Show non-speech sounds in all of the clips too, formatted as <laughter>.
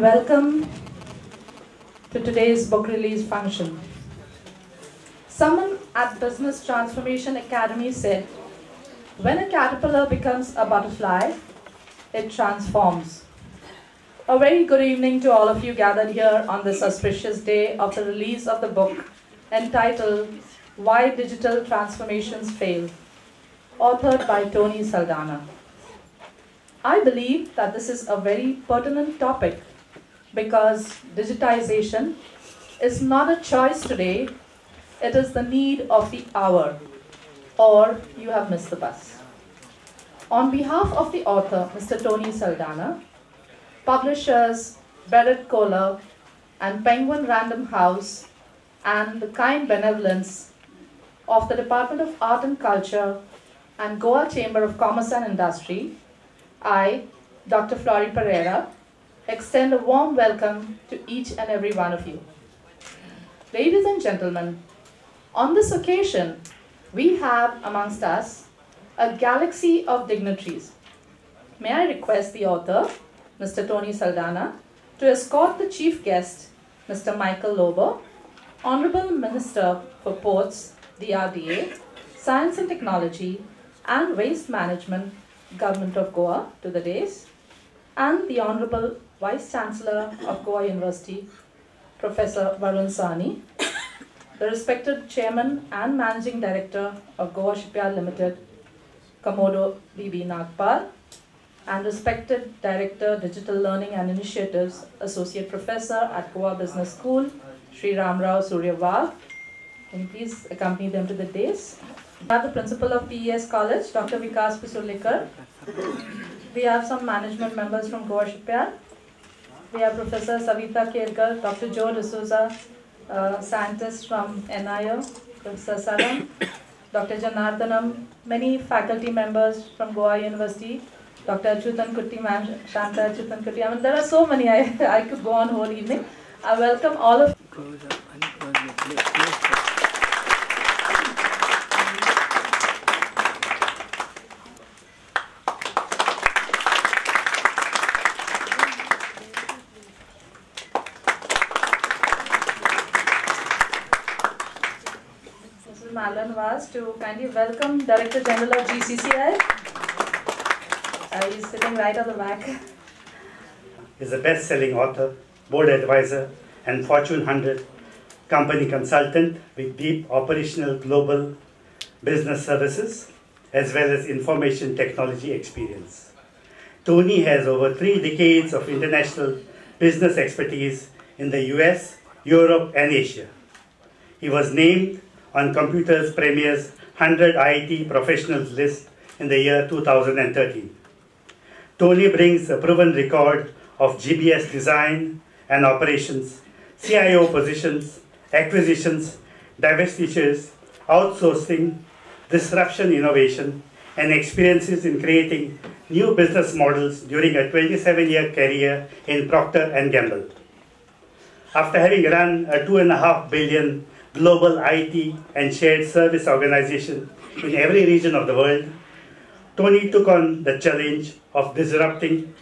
welcome to today's book release function. Someone at Business Transformation Academy said, when a caterpillar becomes a butterfly, it transforms. A very good evening to all of you gathered here on this auspicious day of the release of the book entitled Why Digital Transformations Fail, authored by Tony Saldanha. I believe that this is a very pertinent topic because digitization is not a choice today, it is the need of the hour, or you have missed the bus. On behalf of the author, Mr. Tony Saldanha, publishers Berrett-Koehler and Penguin Random House, and the kind benevolence of the Department of Art and Culture and Goa Chamber of Commerce and Industry, I, Dr. Flori Pereira, extend a warm welcome to each and every one of you. Ladies and gentlemen, on this occasion, we have amongst us a galaxy of dignitaries. May I request the author, Mr. Tony Saldanha, to escort the chief guest, Mr. Michael Lobo, Honorable Minister for Ports, DRDA, Science and Technology, and Waste Management, Government of Goa, to the dais, and the Honorable Vice Chancellor of Goa University, Professor Varun Sahni, the respected Chairman and Managing Director of Goa Shipyard Limited, Commodore B.B. Nagpal, and respected Director, Digital Learning and Initiatives, Associate Professor at Goa Business School, Sri Ramrao Suryawag. Can you please accompany them to the dais? We have the Principal of PES College, Dr. Vikas Pisulikar. We have some management members from Goa Shipyard. We have Professor Savita Kelkar, Dr. Joe D'Souza, uh, scientist from NIO, Professor Saram, <coughs> Dr. Janardhanam, many faculty members from Goa University, Dr. Achutan Kutti, ma'am, Shanta Achutan Kutti. I mean, there are so many, <laughs> I, I could go on whole evening. I welcome all of Mrs. Malan was to kindly welcome Director General of GCCI. Uh, he's sitting right on the back. is a best-selling author, board advisor, and Fortune 100 company consultant with deep operational global business services as well as information technology experience. Tony has over three decades of international business expertise in the US, Europe, and Asia. He was named on Computers Premier's 100 IT professionals list in the year 2013. Tony brings a proven record of GBS design and operations, CIO positions, acquisitions, divestitures, outsourcing, disruption innovation, and experiences in creating new business models during a 27-year career in Procter & Gamble. After having run a two and a half billion global IT and shared service organization in every region of the world, Tony took on the challenge of disrupting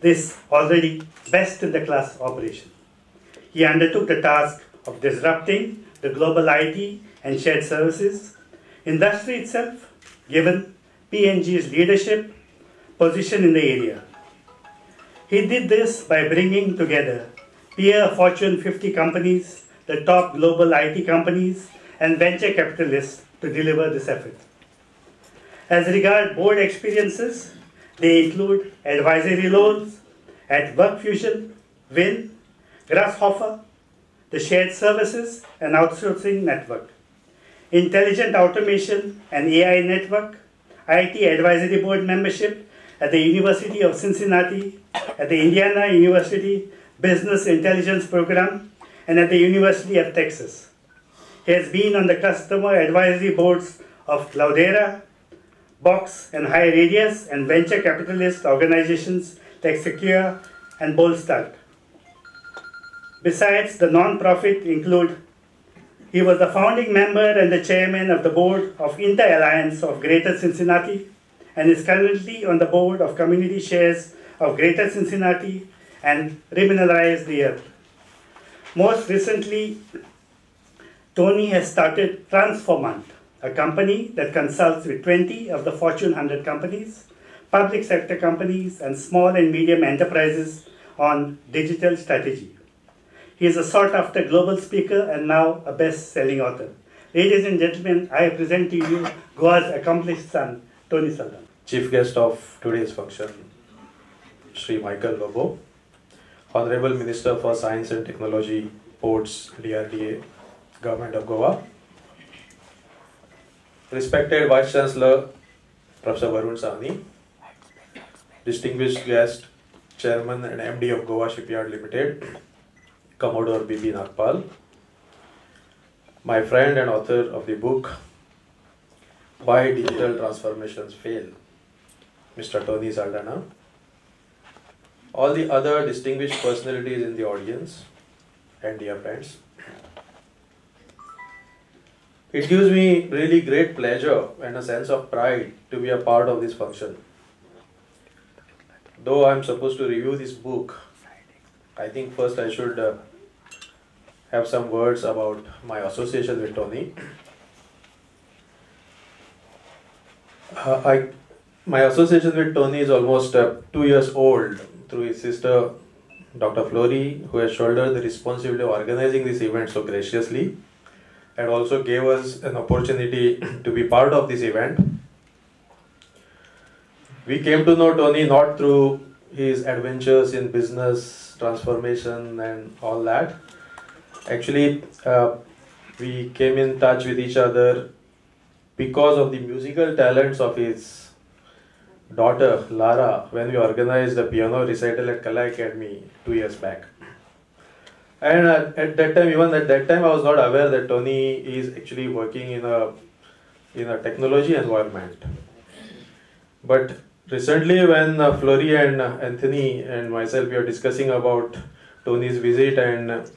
this already best in the class operation. He undertook the task of disrupting the global IT and shared services industry itself, given P&G's leadership position in the area. He did this by bringing together peer Fortune 50 companies, the top global IT companies, and venture capitalists to deliver this effort. As regard board experiences, they include advisory roles at WorkFusion, Win, Grasshopper, the Shared Services and Outsourcing Network, Intelligent Automation and AI Network, IT Advisory Board membership at the University of Cincinnati, at the Indiana University Business Intelligence Program, and at the University of Texas. He has been on the customer advisory boards of Cloudera, Box and HighRadius, and venture capitalist organizations like Secure and Bolstart. Besides, the non-profit include he was the founding member and the chairman of the board of Inter Alliance of Greater Cincinnati and is currently on the board of Community Shares of Greater Cincinnati and remineralize the earth. Most recently, Tony has started Transformant, a company that consults with 20 of the Fortune 100 companies, public sector companies, and small and medium enterprises on digital strategy. He is a sought after global speaker and now a best selling author. Ladies and gentlemen, I present to you Goa's accomplished son, Tony Saldan. Chief guest of today's function, Sri Michael Lobo, Honorable Minister for Science and Technology, Ports, DRDA, Government of Goa, respected Vice Chancellor, Professor Varun Sahni, distinguished guest, Chairman and MD of Goa Shipyard Limited, Commodore B.B. Nagpal, my friend and author of the book Why Digital Transformations Fail, Mr. Tony Saldanha, all the other distinguished personalities in the audience, and dear friends. It gives me really great pleasure and a sense of pride to be a part of this function. Though I'm supposed to review this book, I think first I should uh, have some words about my association with Tony. Uh, I, my association with Tony is almost uh, two years old through his sister, Dr. Flory, who has shouldered the responsibility of organizing this event so graciously and also gave us an opportunity <clears throat> to be part of this event. We came to know Tony not through his adventures in business transformation and all that. Actually, uh, we came in touch with each other because of the musical talents of his daughter Lara when we organized a piano recital at Kala Academy two years back. And at that time, even at that time, I was not aware that Tony is actually working in a in a technology environment. But recently, when uh, Flory and Anthony and myself we are discussing about Tony's visit and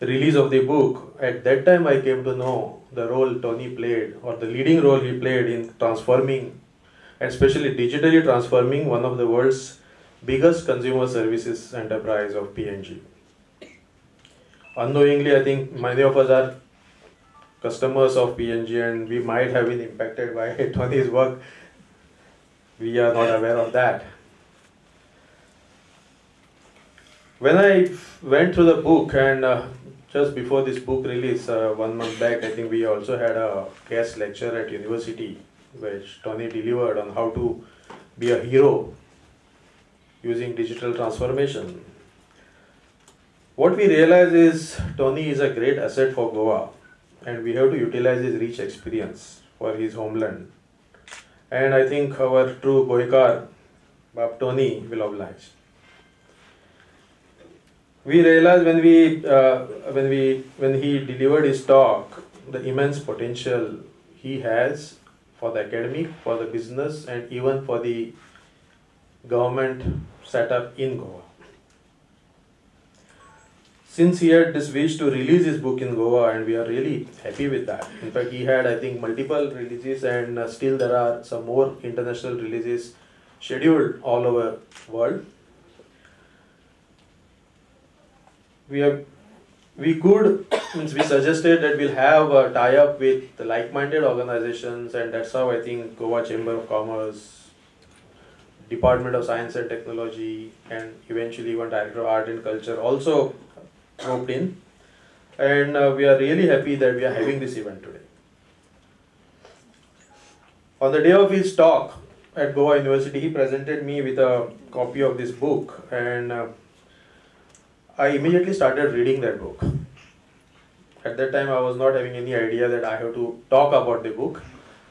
release of the book, at that time I came to know the role Tony played or the leading role he played in transforming, especially digitally transforming one of the world's biggest consumer services enterprise of P&G unknowingly, I think many of us are customers of P&G and we might have been impacted by <laughs> Tony's work. We are not aware of that. When I went through the book and uh, just before this book release, uh, one month back, I think we also had a guest lecture at university which Tony delivered on how to be a hero using digital transformation. What we realize is Tony is a great asset for Goa and we have to utilize his rich experience for his homeland. And I think our true Goikar, Bab Tony, will oblige. We realized when we uh, when we when he delivered his talk the immense potential he has for the academic, for the business, and even for the government setup in Goa since he had this wish to release his book in Goa, and we are really happy with that. In fact, he had, I think, multiple releases, and uh, still there are some more international releases scheduled all over world. We have, we could, <coughs> means we suggested that we'll have a tie-up with the like-minded organizations, and that's how I think Goa Chamber of Commerce, Department of Science and Technology, and eventually even Director of Art and Culture also roped in and uh, we are really happy that we are having this event today. On the day of his talk at Goa University, he presented me with a copy of this book and uh, I immediately started reading that book. At that time, I was not having any idea that I have to talk about the book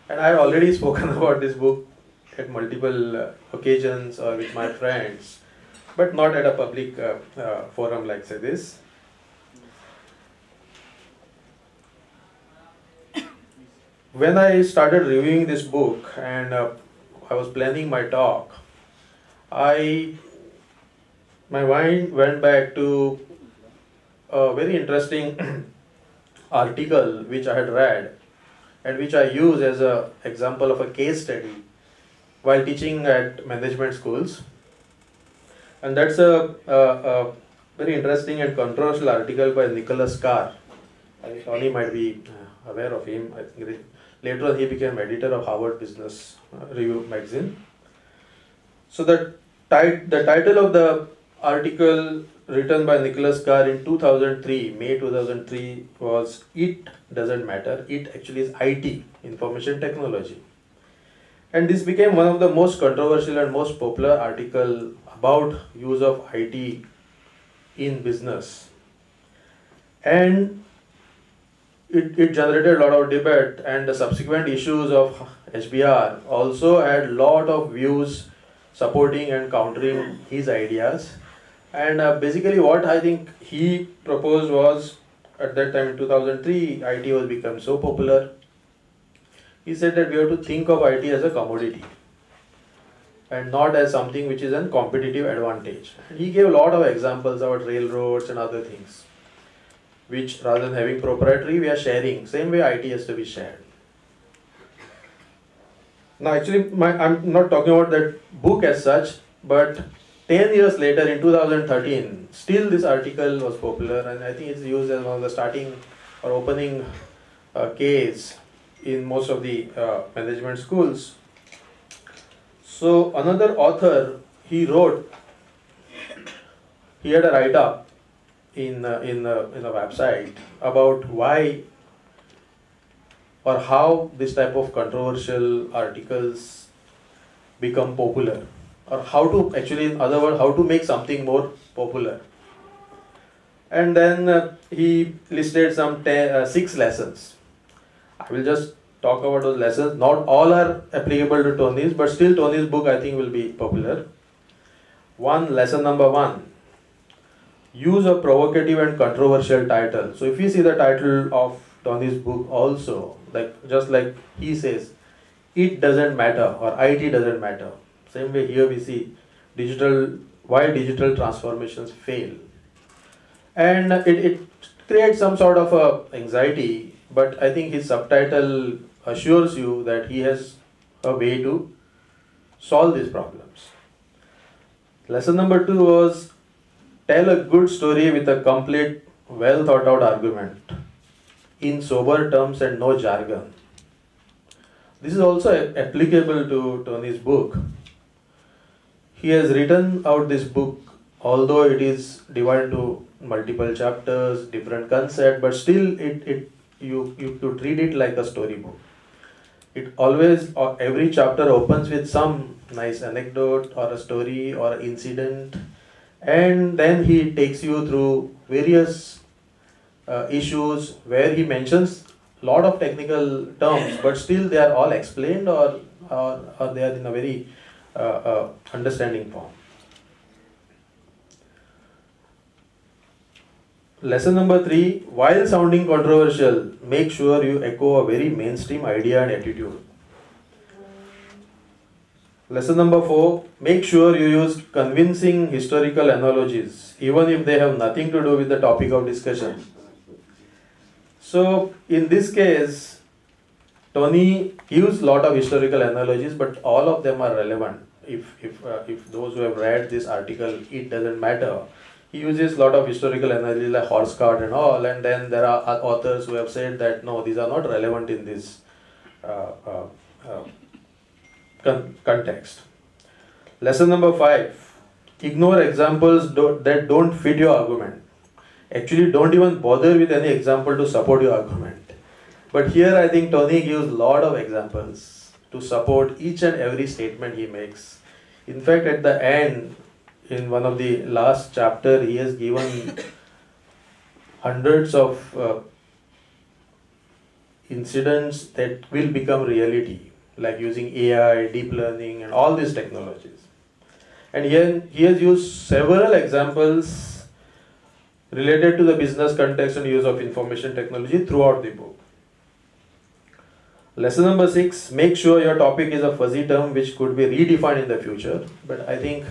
and I had already <laughs> spoken about this book at multiple uh, occasions or with my friends, but not at a public uh, uh, forum like say this. <coughs> when I started reviewing this book and uh, I was planning my talk, I my mind went back to a very interesting <clears throat> article which I had read and which I use as an example of a case study while teaching at management schools. And that's a, a, a very interesting and controversial article by Nicholas Carr. I Tony might be uh, aware of him. I think later on he became editor of Harvard Business Review magazine. So the, the title of the article written by Nicholas Carr in 2003, May 2003, was It Doesn't Matter. It actually is IT, Information Technology. And this became one of the most controversial and most popular article about use of IT in business. And it, it generated a lot of debate and the subsequent issues of HBR also had lot of views supporting and countering his ideas and uh, basically what I think he proposed was at that time in 2003 IT was become so popular he said that we have to think of IT as a commodity and not as something which is a competitive advantage. He gave a lot of examples about railroads and other things, which rather than having proprietary, we are sharing. Same way IT has to be shared. Now, actually, my, I'm not talking about that book as such, but 10 years later in 2013, still this article was popular, and I think it's used as one of the starting or opening uh, case in most of the uh, management schools. So another author he wrote, he had a write up in uh, in uh, in a website about why or how this type of controversial articles become popular or how to actually in other words how to make something more popular. And then uh, he listed some ten, uh, six lessons. I will just talk about those lessons. Not all are applicable to tony's but still tony's book i think will be popular. One lesson number one. Use a provocative and controversial title. So if you see the title of tony's book also like just like he says it doesn't matter or it doesn't matter same way here we see digital why digital transformations fail. And it, it creates some sort of a anxiety, but I think his subtitle assures you that he has a way to solve these problems. Lesson number two was tell a good story with a complete, well thought out argument in sober terms and no jargon. This is also applicable to Tony's book he has written out this book, although it is divided into multiple chapters, different concept, but still it, it you you could read it like a storybook. It always or every chapter opens with some nice anecdote or a story or incident, and then he takes you through various uh, issues where he mentions lot of technical terms, but still they are all explained or or, or they are in a very uh, understanding form. Lesson number three while sounding controversial, make sure you echo a very mainstream idea and attitude. Lesson number four make sure you use convincing historical analogies, even if they have nothing to do with the topic of discussion. So, in this case, Tony a lot of historical analogies, but all of them are relevant if if uh, if those who have read this article, it doesn't matter. He uses a lot of historical analogies like horse cart and all, and then there are authors who have said that no, these are not relevant in this uh, uh, uh con- context. Lesson number five: ignore examples do- that don't fit your argument. Actually, don't even bother with any example to support your argument. But here, I think Tony gives a lot of examples to support each and every statement he makes. In fact, at the end, in one of the last chapter, he has given <coughs> hundreds of uh, incidents that will become reality, like using AI, deep learning, and all these technologies. And here he has used several examples related to the business context and use of information technology throughout the book. Lesson number six make sure your topic is a fuzzy term which could be redefined in the future. But I think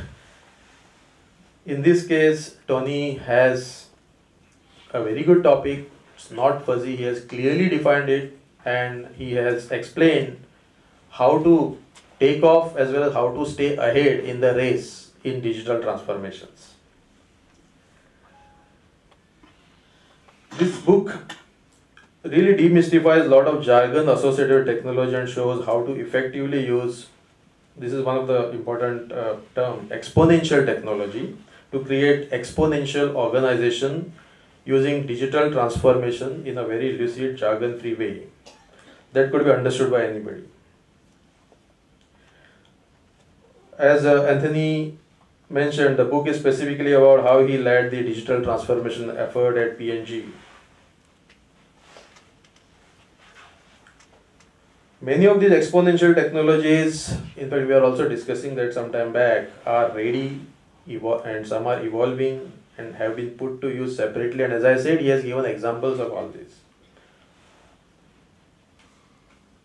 in this case, Tony has a very good topic. It's not fuzzy, he has clearly defined it and he has explained how to take off as well as how to stay ahead in the race in digital transformations. This book really demystifies a lot of jargon associated with technology and shows how to effectively use this is one of the important uh, term exponential technology to create exponential organization using digital transformation in a very lucid jargon free way. That could be understood by anybody. As uh, anthony mentioned the book is specifically about how he led the digital transformation effort at P&G Many of these exponential technologies, in fact, we are also discussing that some time back, are ready and some are evolving and have been put to use separately. And as I said, he has given examples of all this.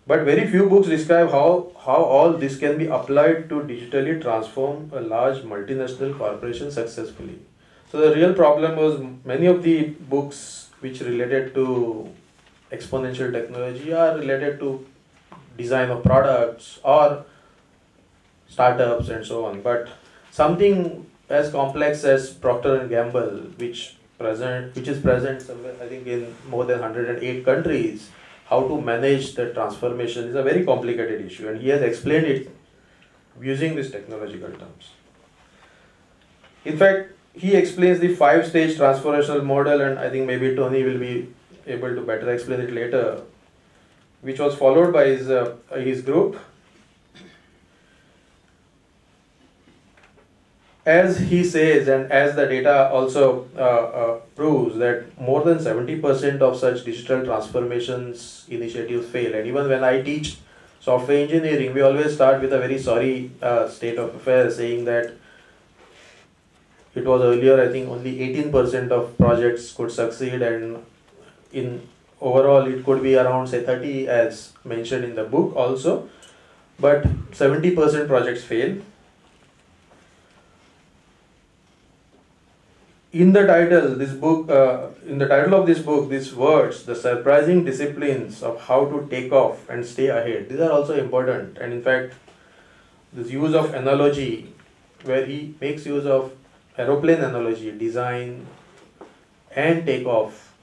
But very few books describe how, how all this can be applied to digitally transform a large multinational corporation successfully. So the real problem was many of the books which related to exponential technology are related to design of products or startups and so on. But something as complex as Procter and Gamble, which present which is present somewhere I think in more than 108 countries, how to manage the transformation is a very complicated issue, and he has explained it using these technological terms. In fact, he explains the five stage transformational model, and I think maybe Tony will be able to better explain it later which was followed by his, uh, his group. As he says, and as the data also uh, uh, proves, that more than 70% of such digital transformations initiatives fail. And even when I teach software engineering, we always start with a very sorry uh, state of affairs, saying that it was earlier, I think, only 18% of projects could succeed, and in overall it could be around say 30 as mentioned in the book also. But 70% projects fail. In the title this book uh, in the title of this book these words the surprising disciplines of how to take off and stay ahead these are also important. And in fact this use of analogy where he makes use of aeroplane analogy design and take off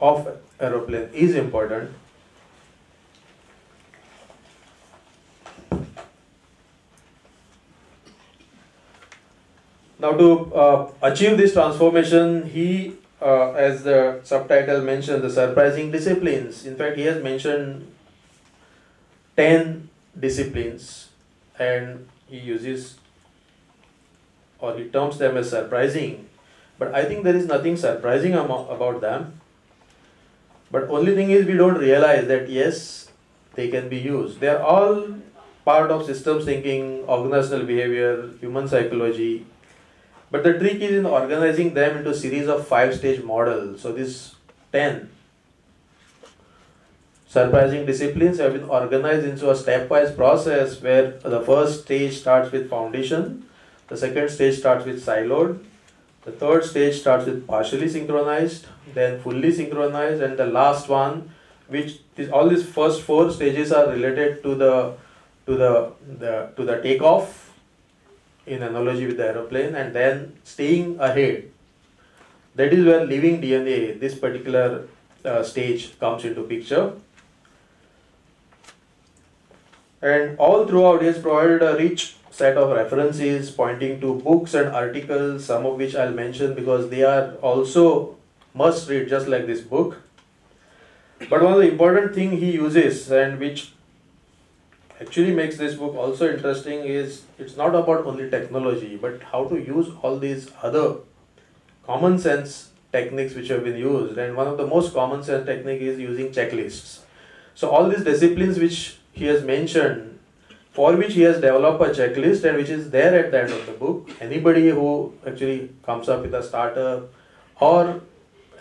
of aeroplane is important. Now, to uh, achieve this transformation, he, uh, as the subtitle mentions, the surprising disciplines. In fact, he has mentioned 10 disciplines and he uses or he terms them as surprising. But I think there is nothing surprising about them but only thing is we don't realize that yes, they can be used. They are all part of systems thinking, organizational behavior, human psychology. But the trick is in organizing them into a series of five stage models. So this 10 surprising disciplines have been organized into a stepwise process where the first stage starts with foundation, the second stage starts with siloed, the third stage starts with partially synchronized, then fully synchronized, and the last one, which is, all these first four stages are related to the to the, the to the takeoff in analogy with the aeroplane, and then staying ahead. That is where living DNA, this particular uh, stage comes into picture. And all throughout, he has provided a rich set of references pointing to books and articles, some of which I'll mention because they are also must read just like this book. But one of the important thing he uses and which actually makes this book also interesting is it's not about only technology but how to use all these other common sense techniques which have been used and one of the most common sense technique is using checklists. So all these disciplines which he has mentioned for which he has developed a checklist and which is there at the end of the book. Anybody who actually comes up with a startup or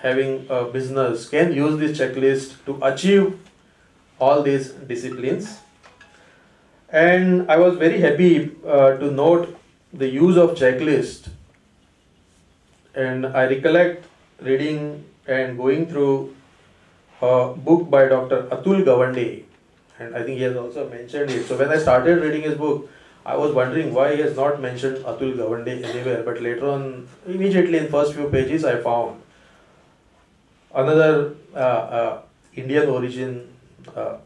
having a business can use this checklist to achieve all these disciplines. And I was very happy uh, to note the use of checklist. And I recollect reading and going through a book by Dr. Atul Gawande and I think he has also mentioned it. So when I started reading his book, I was wondering why he has not mentioned Atul Gawande anywhere, but later on, immediately in first few pages, I found another uh, uh, Indian origin uh,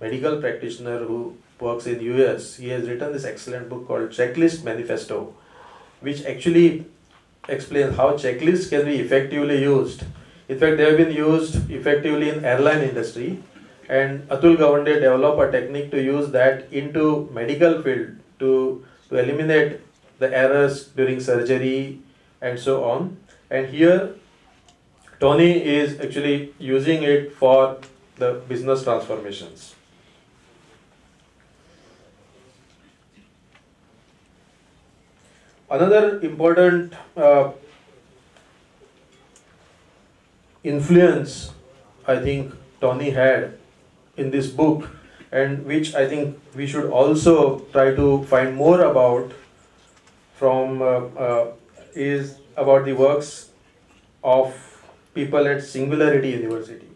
medical practitioner who works in the US. He has written this excellent book called Checklist Manifesto, which actually explains how checklists can be effectively used. In fact, they have been used effectively in airline industry, and Atul Gawande developed a technique to use that into medical field to, to eliminate the errors during surgery and so on. And here, Tony is actually using it for the business transformations. Another important uh, influence I think Tony had in this book, and which I think we should also try to find more about from uh, uh, is about the works of people at Singularity University.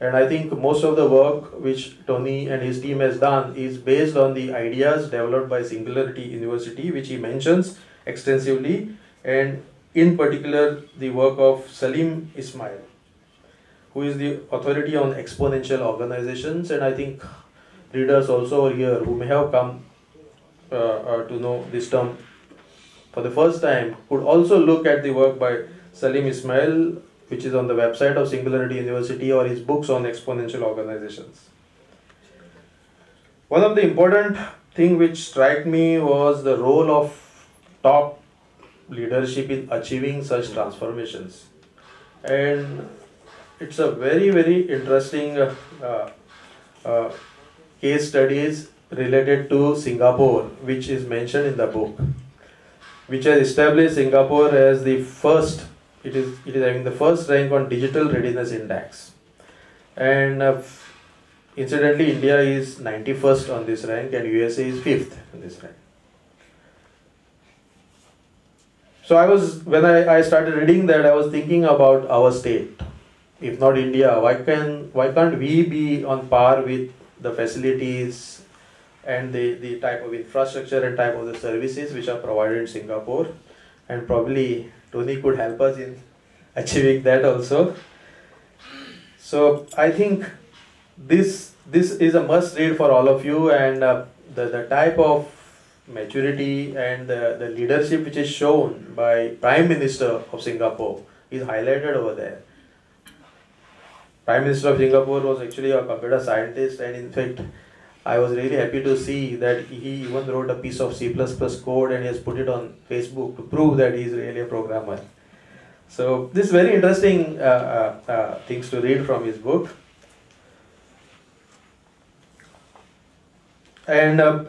And I think most of the work which Tony and his team has done is based on the ideas developed by Singularity University, which he mentions extensively, and in particular the work of Salim Ismail, who is the authority on exponential organizations. And I think readers also here who may have come uh, uh, to know this term for the first time could also look at the work by Salim Ismail which is on the website of Singularity University or his books on exponential organizations. One of the important thing which struck me was the role of top leadership in achieving such transformations. And it's a very, very interesting uh, uh, uh, case studies related to Singapore, which is mentioned in the book, which has established Singapore as the first it is it is having the first rank on digital readiness index. And uh, incidentally india is 91st on this rank and usa is 5th on this rank. So i was when I, I started reading that i was thinking about our state if not india why can why can't we be on par with the facilities and the, the type of infrastructure and type of the services which are provided in singapore and probably Tony could help us in <laughs> achieving that also. So I think this this is a must read for all of you and uh, the, the type of maturity and the, the leadership which is shown by Prime Minister of Singapore is highlighted over there. Prime Minister of Singapore was actually a computer scientist and in fact I was really happy to see that he even wrote a piece of C++ code and he has put it on Facebook to prove that he is really a programmer. So this is very interesting uh, uh, uh, things to read from his book. And uh,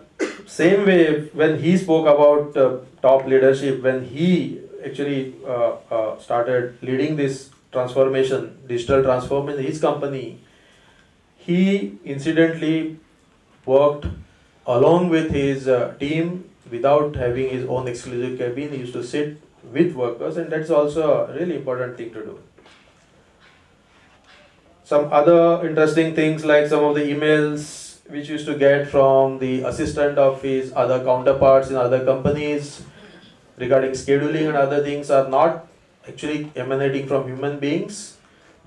same way, when he spoke about uh, top leadership, when he actually uh, started leading this transformation, digital transformation his company, he incidentally worked along with his uh, team without having his own exclusive cabin. He used to sit with workers, and that's also a really important thing to do. Some other interesting things, like some of the emails which used to get from the assistant of his other counterparts in other companies regarding scheduling and other things, are not actually emanating from human beings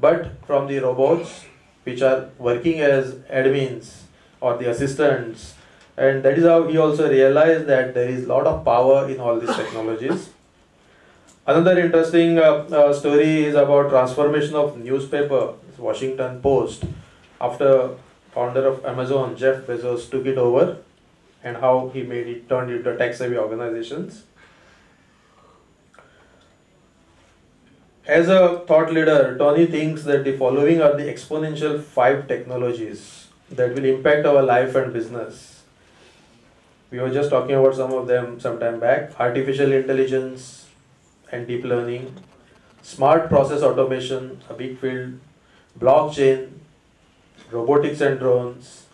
but from the robots which are working as admins or the assistants. And that is how he also realized that there is a lot of power in all these technologies. Another interesting uh, uh, story is about transformation of newspaper washington post after founder of amazon jeff bezos took it over and how he made it turned into tech savvy organizations as a thought leader tony thinks that the following are the exponential five technologies that will impact our life and business. We were just talking about some of them some time back artificial intelligence and deep learning, smart process automation, a big field, blockchain, robotics and drones,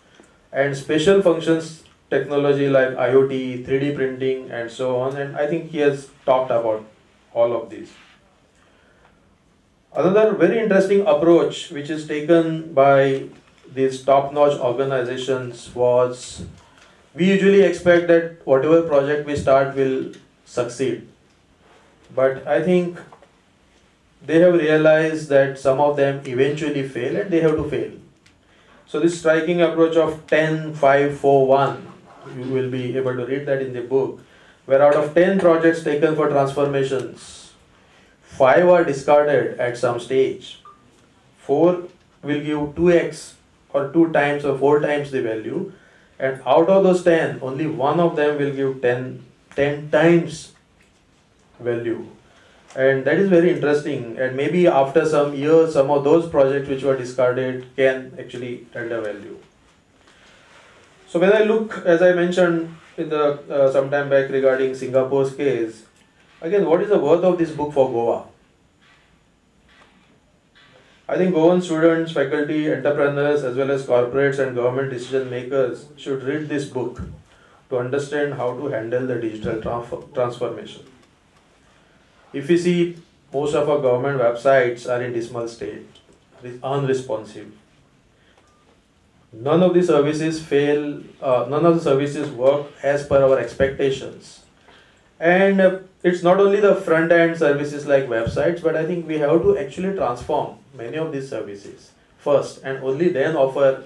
and special functions technology like IoT, 3D printing, and so on. And I think he has talked about all of these. Another very interesting approach which is taken by these top-notch organizations was we usually expect that whatever project we start will succeed. But I think they have realized that some of them eventually fail and they have to fail. So this striking approach of 10, 5, 4, 1, you will be able to read that in the book, where out of 10 projects taken for transformations, 5 are discarded at some stage. 4 will give 2x or 2 times or 4 times the value. And out of those 10 only one of them will give 10, 10 times value. And that is very interesting. And maybe after some years some of those projects which were discarded can actually render value. So when i look as i mentioned in the uh, some time back regarding singapore's case again what is the worth of this book for goa I think Goan students, faculty, entrepreneurs, as well as corporates and government decision makers should read this book to understand how to handle the digital transformation. If we see most of our government websites are in dismal state, unresponsive. None of the services fail, uh, none of the services work as per our expectations. And uh, it's not only the front end services like websites, but I think we have to actually transform many of these services first and only then offer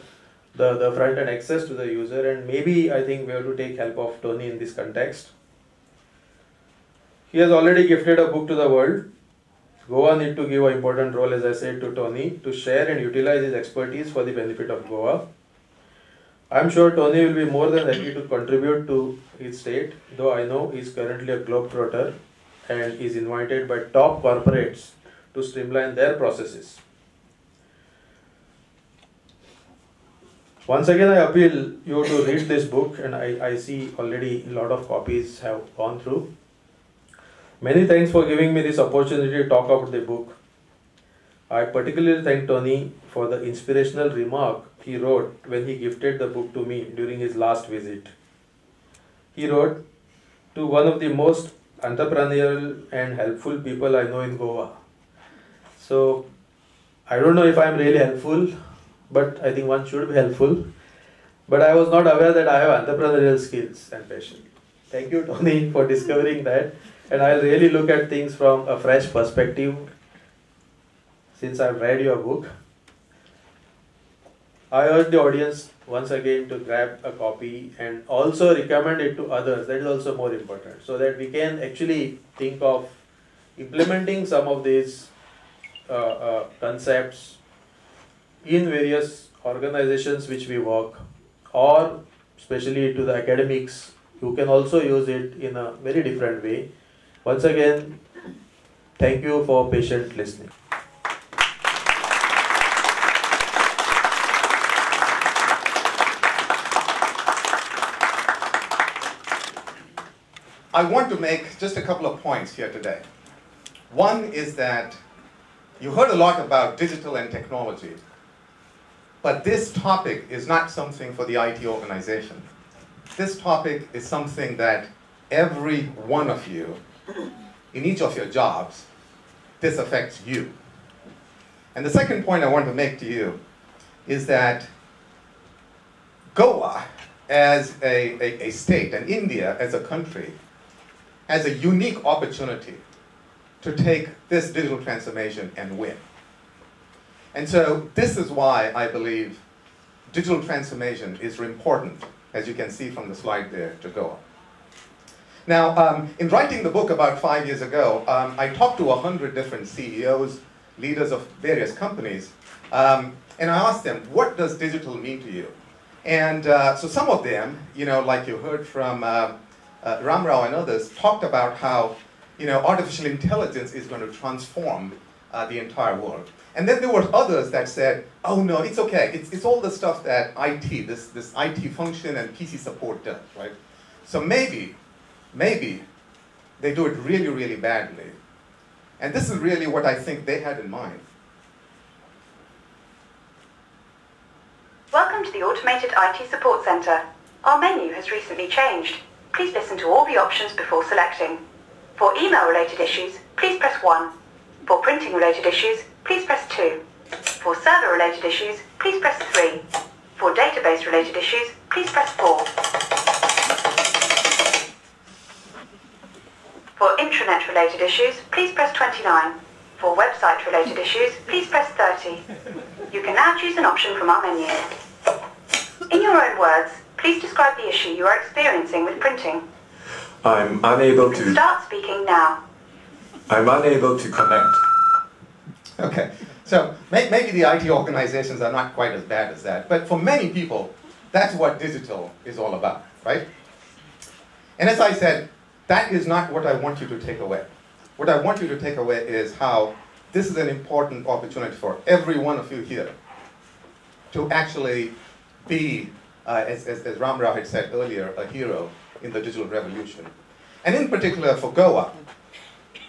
the, the front end access to the user. And maybe I think we have to take help of Tony in this context. He has already gifted a book to the world. Goa need to give an important role, as I said, to Tony to share and utilize his expertise for the benefit of Goa. I'm sure Tony will be more than happy to contribute to his state, though I know he's currently a globetrotter and is invited by top corporates to streamline their processes. Once again, I appeal you to read this book, and I, I see already a lot of copies have gone through. Many thanks for giving me this opportunity to talk about the book. I particularly thank Tony for the inspirational remark he wrote when he gifted the book to me during his last visit. He wrote, To one of the most entrepreneurial and helpful people I know in Goa. So, I don't know if I'm really helpful, but I think one should be helpful. But I was not aware that I have entrepreneurial skills and passion. Thank you, Tony, <laughs> for discovering that. And I'll really look at things from a fresh perspective since I've read your book. I urge the audience once again to grab a copy and also recommend it to others. That is also more important so that we can actually think of implementing some of these uh, uh, concepts in various organizations which we work or especially to the academics you can also use it in a very different way once again thank you for patient listening I want to make just a couple of points here today. One is that you heard a lot about digital and technology, but this topic is not something for the IT organization. This topic is something that every one of you, in each of your jobs, this affects you. And the second point I want to make to you is that Goa as a, a, a state and India as a country has a unique opportunity to take this digital transformation and win. And so this is why I believe digital transformation is important, as you can see from the slide there, to go on. Now, um, in writing the book about five years ago, um, I talked to 100 different CEOs, leaders of various companies, um, and I asked them, what does digital mean to you? And uh, so some of them, you know, like you heard from uh, uh, Ram Rao and others, talked about how you know, artificial intelligence is going to transform uh, the entire world. And then there were others that said, oh no, it's okay. It's, it's all the stuff that IT, this, this IT function and PC support does, right? So maybe, maybe they do it really, really badly. And this is really what I think they had in mind. Welcome to the Automated IT Support Center. Our menu has recently changed please listen to all the options before selecting. For email related issues, please press 1. For printing related issues, please press 2. For server related issues, please press 3. For database related issues, please press 4. For intranet related issues, please press 29. For website related issues, please press 30. You can now choose an option from our menu. In your own words, please describe the issue you are experiencing with printing. I'm unable to. Start speaking now. I'm unable to connect. Okay, so may, maybe the IT organizations are not quite as bad as that, but for many people, that's what digital is all about, right? And as I said, that is not what I want you to take away. What I want you to take away is how this is an important opportunity for every one of you here to actually be, uh, as, as, as Ram Rao had said earlier, a hero in the digital revolution. And in particular for Goa,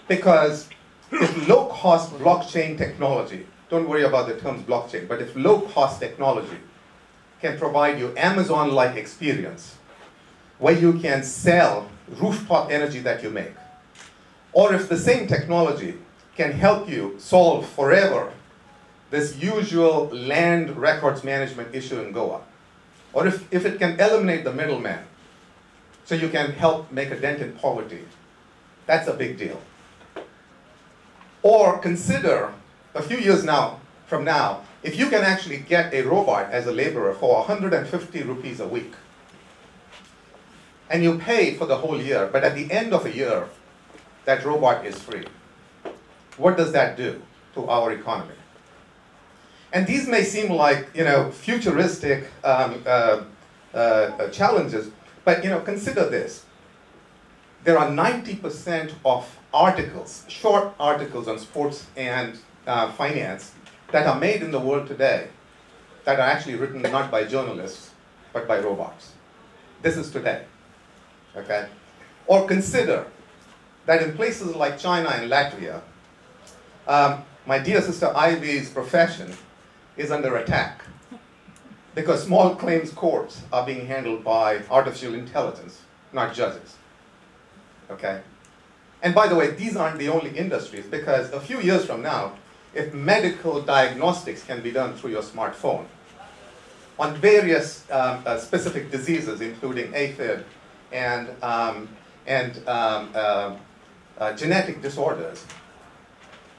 because if low cost blockchain technology, don't worry about the terms blockchain, but if low cost technology can provide you Amazon like experience where you can sell rooftop energy that you make, or if the same technology can help you solve forever this usual land records management issue in Goa, or if, if it can eliminate the middleman so you can help make a dent in poverty, that's a big deal. Or consider a few years now from now, if you can actually get a robot as a laborer for 150 rupees a week, and you pay for the whole year, but at the end of a year, that robot is free. What does that do to our economy? And these may seem like you know futuristic um, uh, uh, challenges, but you know consider this: there are 90% of articles, short articles on sports and uh, finance, that are made in the world today that are actually written not by journalists but by robots. This is today. Okay? Or consider that in places like China and Latvia, um, my dear sister Ivy's profession is under attack because small claims courts are being handled by artificial intelligence, not judges. Okay? And by the way, these aren't the only industries because a few years from now, if medical diagnostics can be done through your smartphone on various um, uh, specific diseases, including AFib and, um, and um, uh, uh, genetic disorders,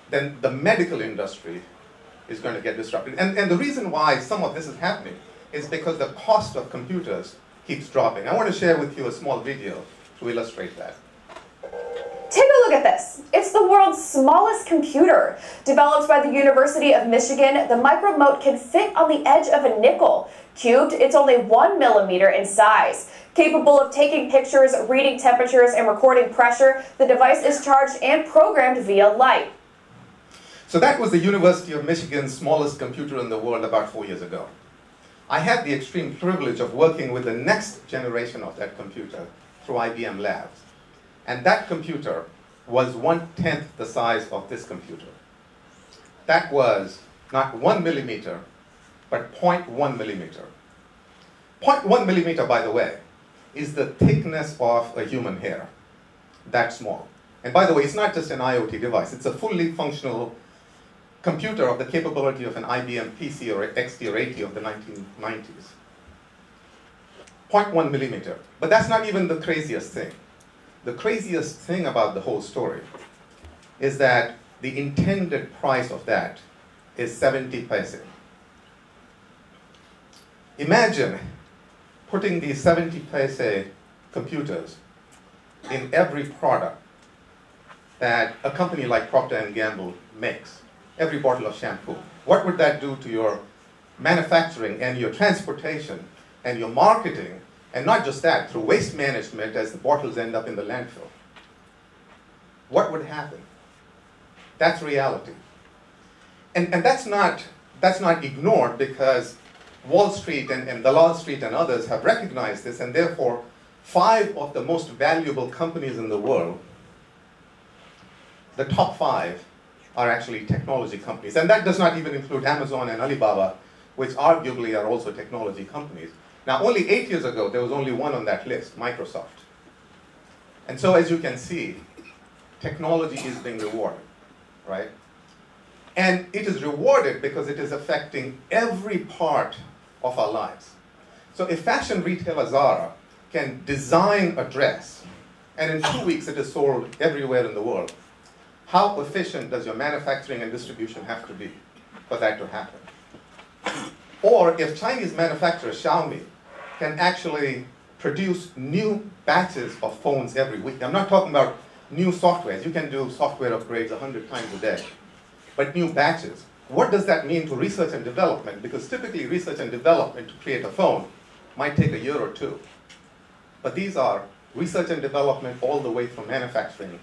then the medical industry is going to get disrupted. And, and the reason why some of this is happening is because the cost of computers keeps dropping. I want to share with you a small video to illustrate that. Take a look at this. It's the world's smallest computer. Developed by the University of Michigan, the Micromote can fit on the edge of a nickel. Cubed, it's only one millimeter in size. Capable of taking pictures, reading temperatures, and recording pressure, the device is charged and programmed via light. So that was the University of Michigan's smallest computer in the world about four years ago. I had the extreme privilege of working with the next generation of that computer through IBM Labs. And that computer was one-tenth the size of this computer. That was not one millimeter, but 0.1 millimeter. 0.1 millimeter, by the way, is the thickness of a human hair. That small. And by the way, it's not just an IoT device, it's a fully functional computer of the capability of an IBM PC or XT or AT of the 1990s. 0.1 millimeter. But that's not even the craziest thing. The craziest thing about the whole story is that the intended price of that is 70 paise. Imagine putting these 70 paise computers in every product that a company like Procter & Gamble makes, every bottle of shampoo. What would that do to your manufacturing and your transportation and your marketing and not just that, through waste management as the bottles end up in the landfill. What would happen? That's reality. And, and that's, not, that's not ignored because Wall Street and, and Dalal Street and others have recognized this, and therefore, five of the most valuable companies in the world, the top five, are actually technology companies. And that does not even include Amazon and Alibaba, which arguably are also technology companies. Now, only eight years ago, there was only one on that list, Microsoft. And so, as you can see, technology is being rewarded, right? And it is rewarded because it is affecting every part of our lives. So if fashion retailer Zara can design a dress and in two weeks it is sold everywhere in the world. How efficient does your manufacturing and distribution have to be for that to happen? Or if Chinese manufacturer Xiaomi can actually produce new batches of phones every week, I'm not talking about new softwares. You can do software upgrades 100 times a day. But new batches. What does that mean to research and development? Because typically research and development to create a phone might take a year or two. But these are research and development all the way from manufacturing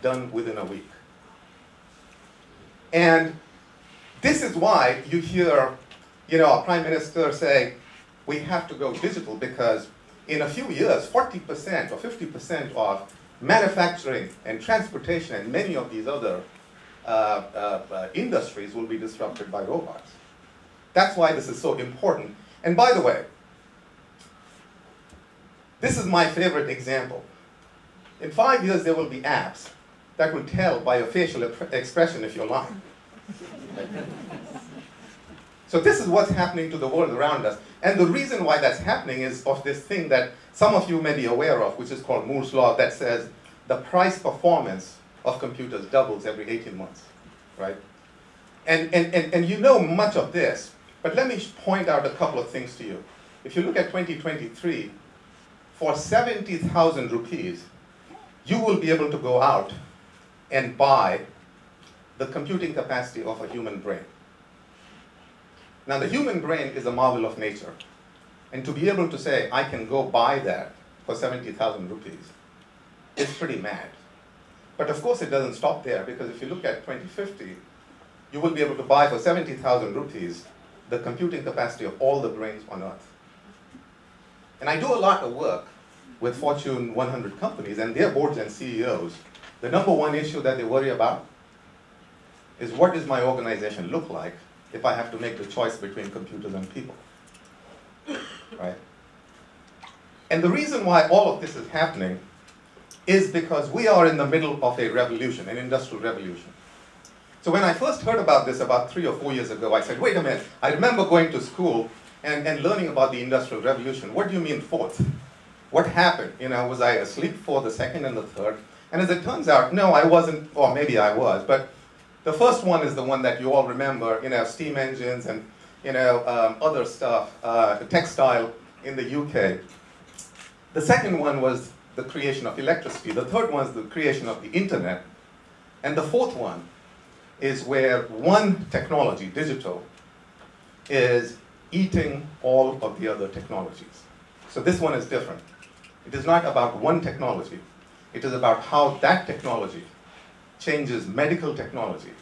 done within a week. And this is why you hear, you know, a prime minister say, we have to go digital because in a few years, 40% or 50% of manufacturing and transportation and many of these other uh, uh, uh, industries will be disrupted by robots. That's why this is so important. And by the way, this is my favorite example. In five years, there will be apps that will tell by your facial expression if you're lying. so this is what's happening to the world around us. And the reason why that's happening is of this thing that some of you may be aware of, which is called Moore's Law, that says the price performance of computers doubles every 18 months, right? And, and, and, and you know much of this, but let me point out a couple of things to you. If you look at 2023, for 70,000 rupees, you will be able to go out and buy the computing capacity of a human brain. Now, the human brain is a marvel of nature. And to be able to say, I can go buy that for 70,000 rupees, is pretty mad. But of course, it doesn't stop there, because if you look at 2050, you will be able to buy for 70,000 rupees the computing capacity of all the brains on Earth. And I do a lot of work with Fortune 100 companies and their boards and CEOs. The number one issue that they worry about is what does my organization look like if I have to make the choice between computers and people? Right? And the reason why all of this is happening is because we are in the middle of a revolution, an industrial revolution. So when I first heard about this about three or four years ago, I said, wait a minute, I remember going to school and, and learning about the Industrial Revolution. What do you mean fourth? What happened? You know, was I asleep for the second and the third? And as it turns out, no, I wasn't, or maybe I was, but the first one is the one that you all remember, you know, steam engines and, you know, um, other stuff, uh, textile in the UK. The second one was the creation of electricity. The third one is the creation of the internet. And the fourth one is where one technology, digital, is eating all of the other technologies. So this one is different. It is not about one technology. It is about how that technology changes medical technology,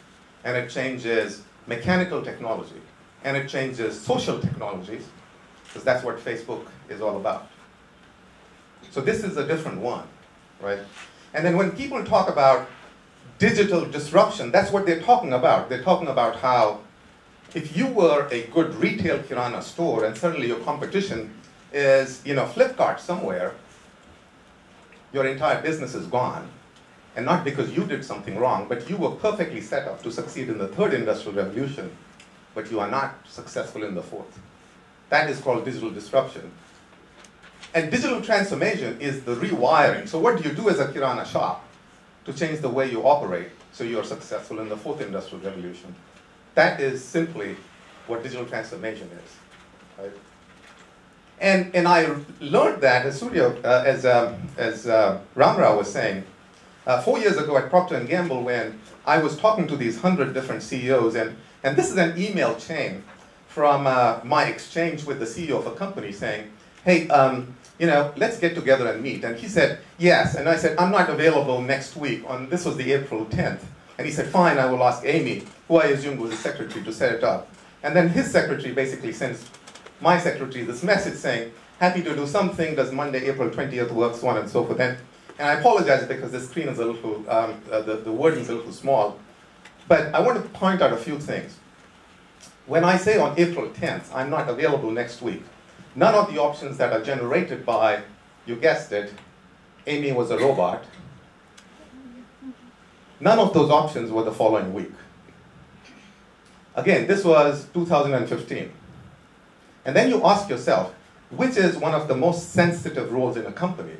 and it changes mechanical technology, and it changes social technologies, because that's what Facebook is all about. So this is a different one, right? And then when people talk about digital disruption, that's what they're talking about. They're talking about how if you were a good retail kirana store and suddenly your competition is, you know, Flipkart somewhere, your entire business is gone. And not because you did something wrong, but you were perfectly set up to succeed in the third industrial revolution, but you are not successful in the fourth. That is called digital disruption. And digital transformation is the rewiring. So what do you do as a Kirana shop to change the way you operate so you are successful in the fourth industrial revolution? That is simply what digital transformation is. Right? And, and I learned that, as Surya, uh, as, um, as uh, Ramrao was saying, uh, four years ago at Procter & Gamble when I was talking to these hundred different CEOs, and, and this is an email chain from uh, my exchange with the CEO of a company saying, hey, um, you know, let's get together and meet. And he said, yes. And I said, I'm not available next week. On This was the April 10th. And he said, fine, I will ask Amy, who I assumed was the secretary, to set it up. And then his secretary basically sends my secretary this message saying, happy to do something, does Monday, April 20th work, so on and so forth. And, and I apologize because the screen is a little, um, uh, the, the wording is a little small. But I want to point out a few things. When I say on April 10th, I'm not available next week, none of the options that are generated by, you guessed it, Amy was a robot, none of those options were the following week. Again, this was 2015. And then you ask yourself, which is one of the most sensitive roles in a company?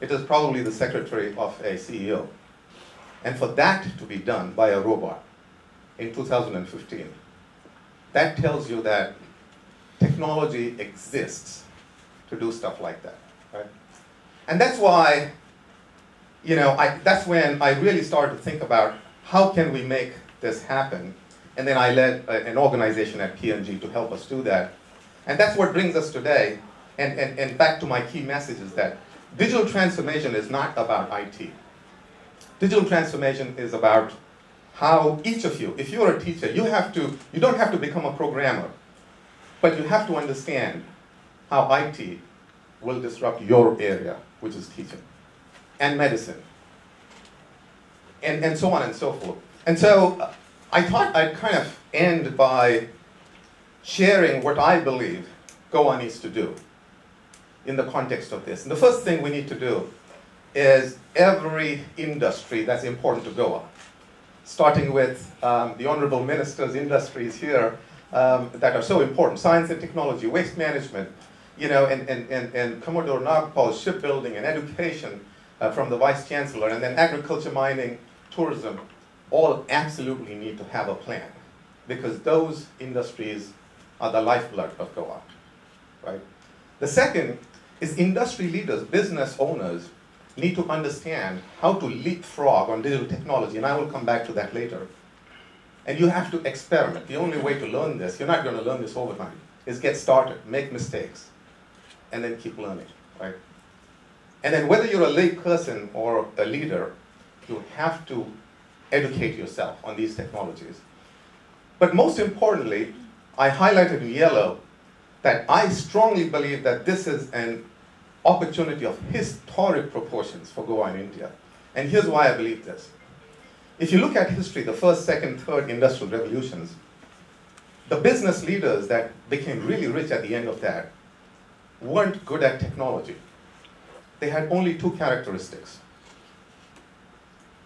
it is probably the secretary of a CEO. And for that to be done by a robot in 2015, that tells you that technology exists to do stuff like that, right? And that's why, you know, I, that's when I really started to think about how can we make this happen. And then I led a, an organization at P&G to help us do that. And that's what brings us today. And, and, and back to my key message is that digital transformation is not about IT. Digital transformation is about how each of you, if you're a teacher, you have to, you don't have to become a programmer, but you have to understand how IT will disrupt your area, which is teaching, and medicine, and, and so on and so forth. And so uh, I thought I'd kind of end by sharing what I believe Goa needs to do in the context of this. And the first thing we need to do is every industry that's important to Goa, starting with um, the honorable minister's industries here um, that are so important, science and technology, waste management, you know, and, and, and, and Commodore Nagpal, shipbuilding and education uh, from the vice chancellor, and then agriculture, mining, tourism, all absolutely need to have a plan because those industries are the lifeblood of Goa, right? The second is industry leaders, business owners, need to understand how to leapfrog on digital technology, and I will come back to that later. And you have to experiment. The only way to learn this, you're not going to learn this overnight, is get started, make mistakes, and then keep learning, right? And then whether you're a lay person or a leader, you have to educate yourself on these technologies. But most importantly, I highlighted in yellow that I strongly believe that this is an opportunity of historic proportions for Goa and India. And here's why I believe this. If you look at history, the first, second, third industrial revolutions, the business leaders that became really rich at the end of that weren't good at technology. They had only two characteristics.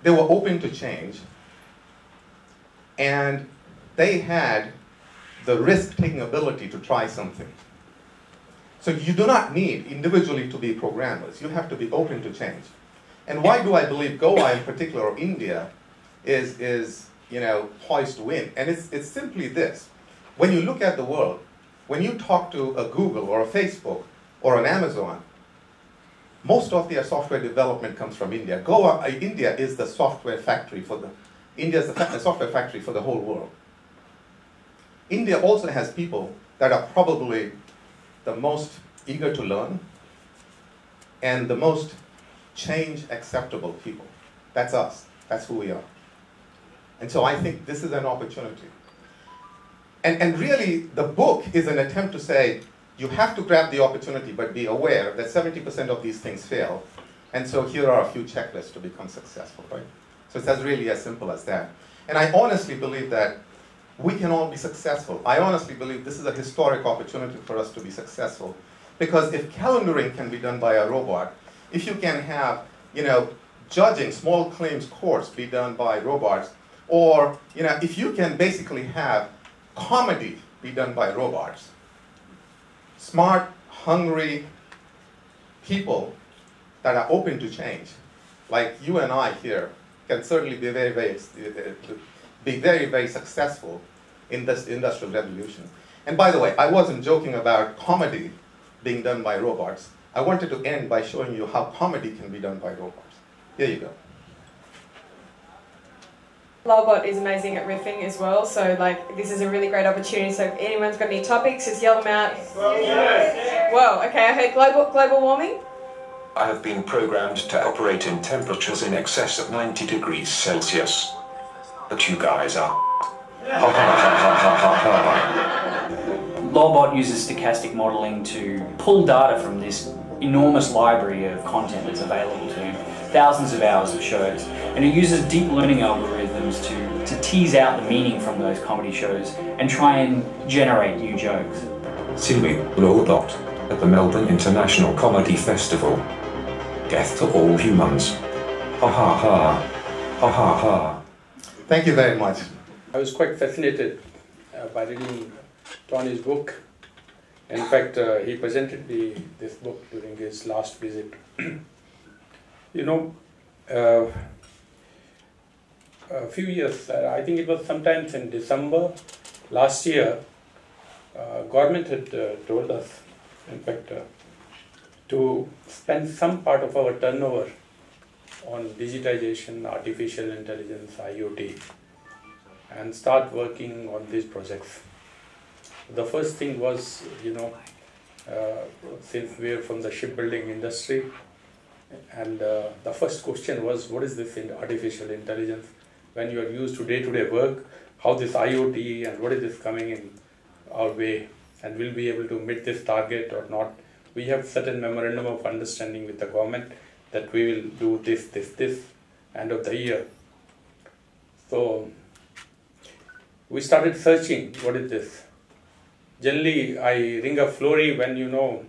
They were open to change, and they had the risk-taking ability to try something. So you do not need individually to be programmers. You have to be open to change. And why do I believe Goa in particular, or India, is, is you know, poised to win? And it's, it's simply this. When you look at the world, when you talk to a Google or a Facebook or an Amazon, most of their software development comes from India. Goa, uh, India is the software factory for the, India is the software factory for the whole world. India also has people that are probably the most eager to learn and the most change acceptable people. That's us. That's who we are. And so I think this is an opportunity. And, and really, the book is an attempt to say, you have to grab the opportunity, but be aware that 70% of these things fail. And so here are a few checklists to become successful, right? So it's as really as simple as that. And I honestly believe that we can all be successful. I honestly believe this is a historic opportunity for us to be successful. Because if calendaring can be done by a robot, if you can have, you know, judging small claims courts be done by robots, or, you know, if you can basically have comedy be done by robots, smart, hungry people that are open to change, like you and I here, can certainly be very, very, eh, eh, be very, very successful in this industrial revolution. And by the way, I wasn't joking about comedy being done by robots. I wanted to end by showing you how comedy can be done by robots. Here you go. Lolbot is amazing at riffing as well, so like this is a really great opportunity. So if anyone's got any topics, just yell them out. Whoa, okay, I heard global global warming. I have been programmed to operate in temperatures in excess of 90 degrees Celsius. But you guys are. <laughs> Lolbot uses stochastic modeling to pull data from this enormous library of content that's available to him, thousands of hours of shows, and it uses deep learning algorithms to, to tease out the meaning from those comedy shows and try and generate new jokes. See me, Lolbot, at the Melbourne International Comedy Festival. Death to all humans. Ha ha ha. Ha ha ha. Thank you very much. I was quite fascinated uh, by reading Tony's book. In fact, uh, he presented the, this book during his last visit. <clears throat> You know, uh, a few years, uh, I think it was sometimes in December last year, uh, government had uh, told us, in fact, to spend some part of our turnover on digitization, artificial intelligence, IoT, and start working on these projects. The first thing was, you know, uh, since we are from the shipbuilding industry, and uh, the first question was, what is this in artificial intelligence? When you are used to day-to-day work, how this IoT and what is this coming in our way, and will we be able to meet this target or not? We have certain memorandum of understanding with the government that we will do this, this, this, end of the year. So we started searching, what is this? Generally, I ring a flurry when you know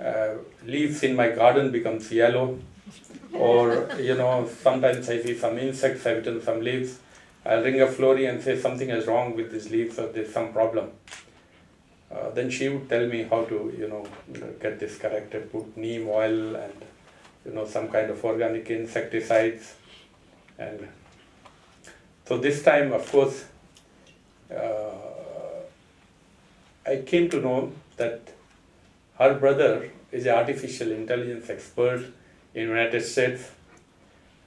uh, leaves in my garden becomes yellow, or you know sometimes I see some insects have eaten some leaves. I'll ring a flurry and say something is wrong with these leaves or there's some problem. Uh, then she would tell me how to you know get this corrected. Put neem oil and you know some kind of organic insecticides, and so this time of course. Uh, I came to know that her brother is an artificial intelligence expert in United States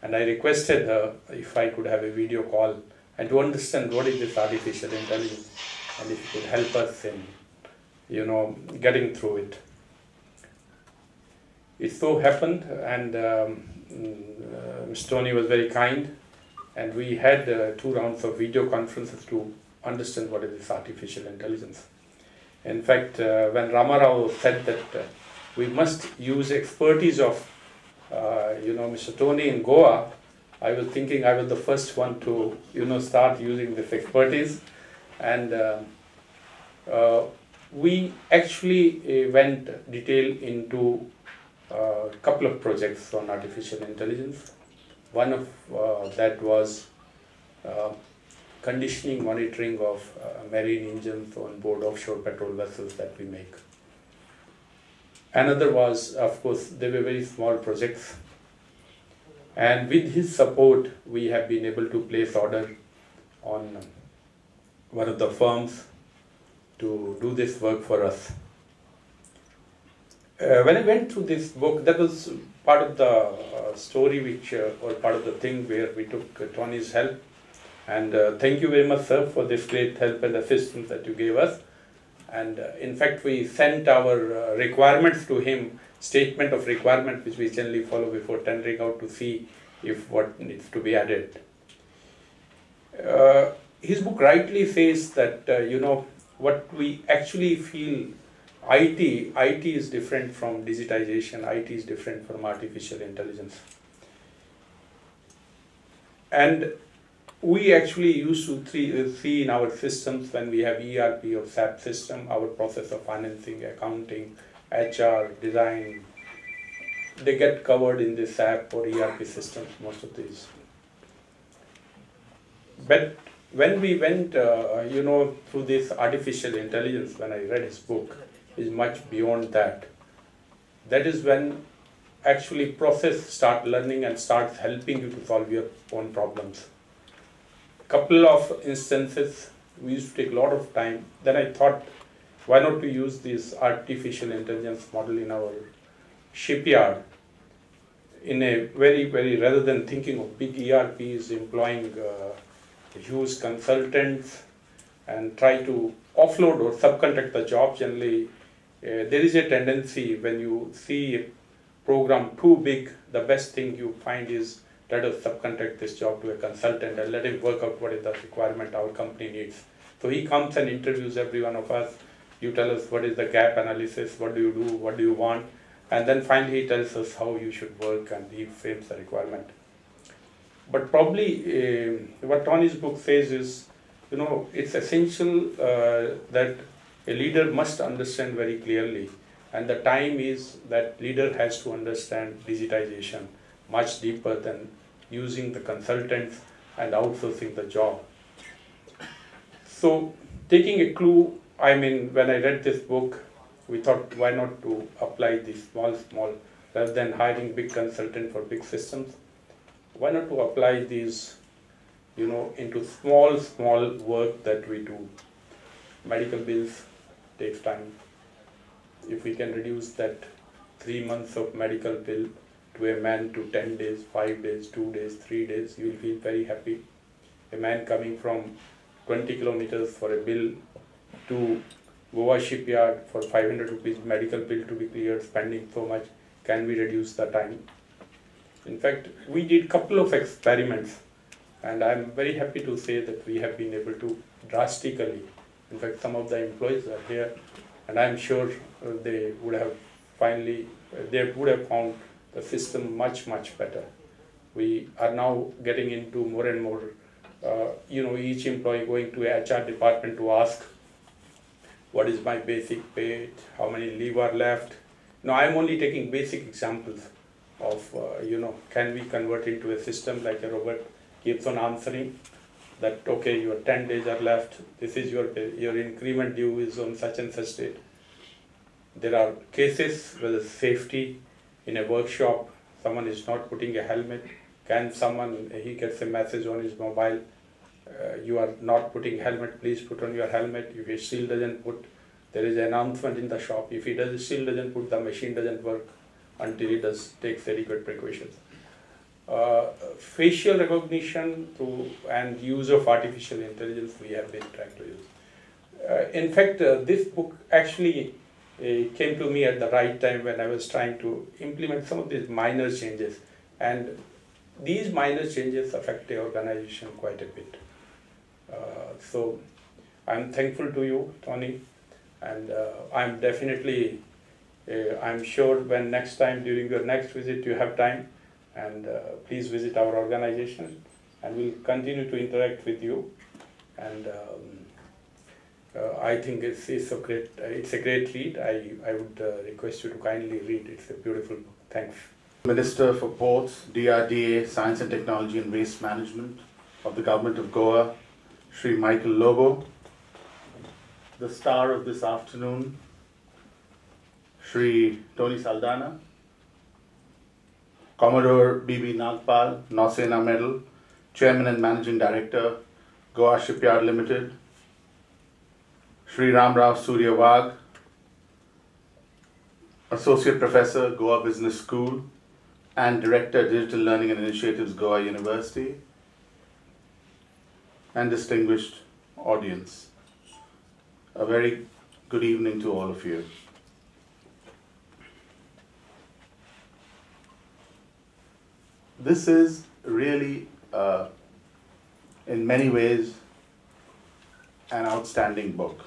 and I requested her if I could have a video call and to understand what is this artificial intelligence and if she could help us in you know getting through it. It so happened and um, uh, Mr. Tony was very kind and we had uh, two rounds of video conferences to understand what is this artificial intelligence. In fact, uh, when Ramarao said that we must use expertise of, uh, you know, Mr. Tony in Goa, I was thinking I was the first one to, you know, start using this expertise. And uh, uh, we actually went detail into a couple of projects on artificial intelligence. One of that was conditioning monitoring of uh, marine engines on board offshore patrol vessels that we make. Another was, of course, they were very small projects. And with his support, we have been able to place order on one of the firms to do this work for us. Uh, when I went through this book, that was part of the uh, story, which uh, or part of the thing where we took Tony's help and uh, thank you very much, sir, for this great help and assistance that you gave us. And uh, in fact, we sent our uh, requirements to him, statement of requirement, which we generally follow before tendering out to see if what needs to be added. Uh, his book rightly says that, uh, you know, what we actually feel IT, IT is different from digitization, IT is different from artificial intelligence. And we actually used to three, uh, see in our systems when we have ERP or SAP system, our process of financing, accounting, HR, design, they get covered in the SAP or ERP systems, most of these. But when we went, uh, you know, through this artificial intelligence, when I read his book, is much beyond that. That is when actually process start learning and starts helping you to solve your own problems. Couple of instances we used to take a lot of time. Then i thought why not to use this artificial intelligence model in our shipyard? In a very very rather than thinking of big erps employing uh, huge consultants and try to offload or subcontract the job generally there is a tendency when you see a program too big the best thing you find is let us subcontract this job to a consultant and let him work out what is the requirement our company needs. So he comes and interviews every one of us. You tell us what is the gap analysis, what do you do, what do you want, and then finally he tells us how you should work and he frames the requirement. But probably uh, what Tony's book says is, you know, it's essential uh, that a leader must understand very clearly, and the time is that leader has to understand digitization much deeper than using the consultants and outsourcing the job. So, taking a clue, I mean, when I read this book, we thought why not to apply these small, small rather than hiring big consultant for big systems. Why not to apply these, you know, into small, small work that we do. Medical bills takes time. If we can reduce that three months of medical bill to a man to 10 days, 5 days, 2 days, 3 days, you will feel very happy. A man coming from 20 kilometers for a bill to Goa shipyard for 500 rupees medical bill to be cleared, spending so much, can we reduce the time? In fact, we did couple of experiments and I'm very happy to say that we have been able to drastically, in fact some of the employees are here and I'm sure uh, they would have finally, uh, they would have found the system much, much better. We are now getting into more and more, uh, you know, each employee going to HR department to ask what is my basic pay, how many leave are left. Now I'm only taking basic examples of, uh, you know, can we convert into a system like a robot keeps on answering that, okay, your 10 days are left, this is your, your increment due is on such and such date. There are cases where the safety in a workshop, someone is not putting a helmet, can someone, he gets a message on his mobile, uh, you are not putting helmet, please put on your helmet. If he still doesn't put, there is an announcement in the shop. If he does still doesn't put, the machine doesn't work until he does takes adequate precautions. Uh, facial recognition through and use of artificial intelligence we have been trying to use. Uh, in fact, uh, this book actually uh, came to me at the right time when I was trying to implement some of these minor changes, and these minor changes affect the organization quite a bit. Uh, so I'm thankful to you, Tony, and uh, I'm definitely, I'm sure when next time during your next visit you have time, and please visit our organization, and we'll continue to interact with you. And um, uh, I think it's, it's a great uh, it's a great read. I, I would uh, request you to kindly read. It's a beautiful book. Thanks. Minister for Ports, DRDA, Science and Technology and Waste Management of the Government of Goa, Sri Michael Lobo, the star of this afternoon, Sri Tony Saldanha, Commodore B.B. Nagpal, Nausena Medal, Chairman and Managing Director, Goa Shipyard Limited, Sri Ram Rao Surya Wagh, Associate Professor, Goa Business School, and Director, Digital Learning and Initiatives, Goa University, and distinguished audience. A very good evening to all of you. This is really, uh, in many ways, an outstanding book.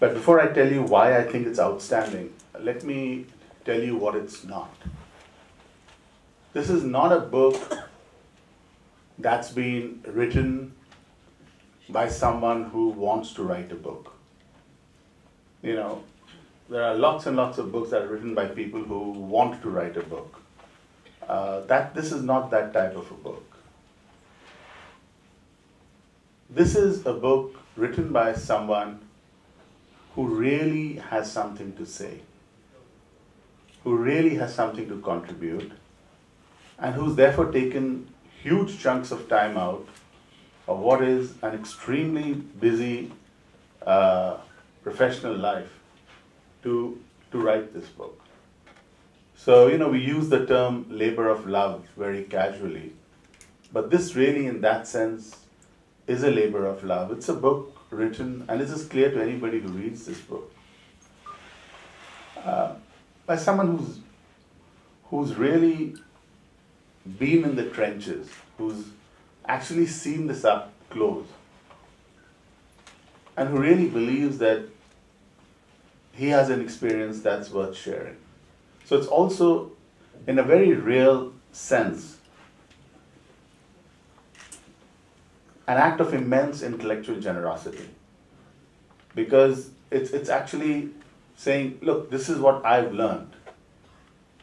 But before I tell you why I think it's outstanding, let me tell you what it's not. This is not a book that's been written by someone who wants to write a book. You know, there are lots and lots of books that are written by people who want to write a book. Uh, that this is not that type of a book. This is a book written by someone who really has something to say, who really has something to contribute, and who's therefore taken huge chunks of time out of what is an extremely busy uh, professional life to, to write this book. So, you know, we use the term labor of love very casually, but this really, in that sense, is a labor of love. It's a book written, and this is clear to anybody who reads this book, uh, by someone who's, who's really been in the trenches, who's actually seen this up close, and who really believes that he has an experience that's worth sharing. So it's also, in a very real sense, an act of immense intellectual generosity. Because it's, it's actually saying, look, this is what I've learned.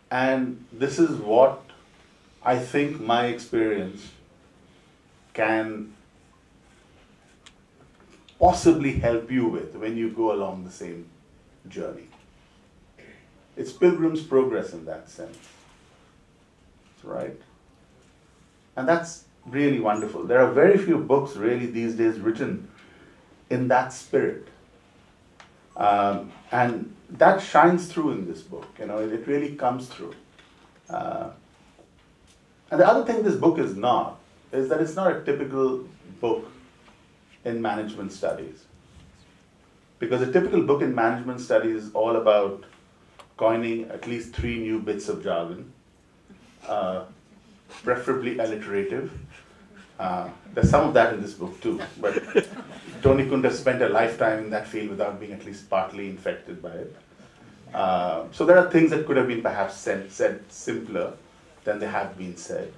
And this is what I think my experience can possibly help you with when you go along the same journey. It's Pilgrim's Progress in that sense. Right? And that's really wonderful. There are very few books really these days written in that spirit. Um, and that shines through in this book, you know, it really comes through. Uh, and the other thing this book is not is that it's not a typical book in management studies. Because a typical book in management studies is all about coining at least three new bits of jargon, uh, preferably alliterative. Uh, there's some of that in this book too, but Tony couldn't have spent a lifetime in that field without being at least partly infected by it. Uh, so there are things that could have been perhaps said, said simpler than they have been said,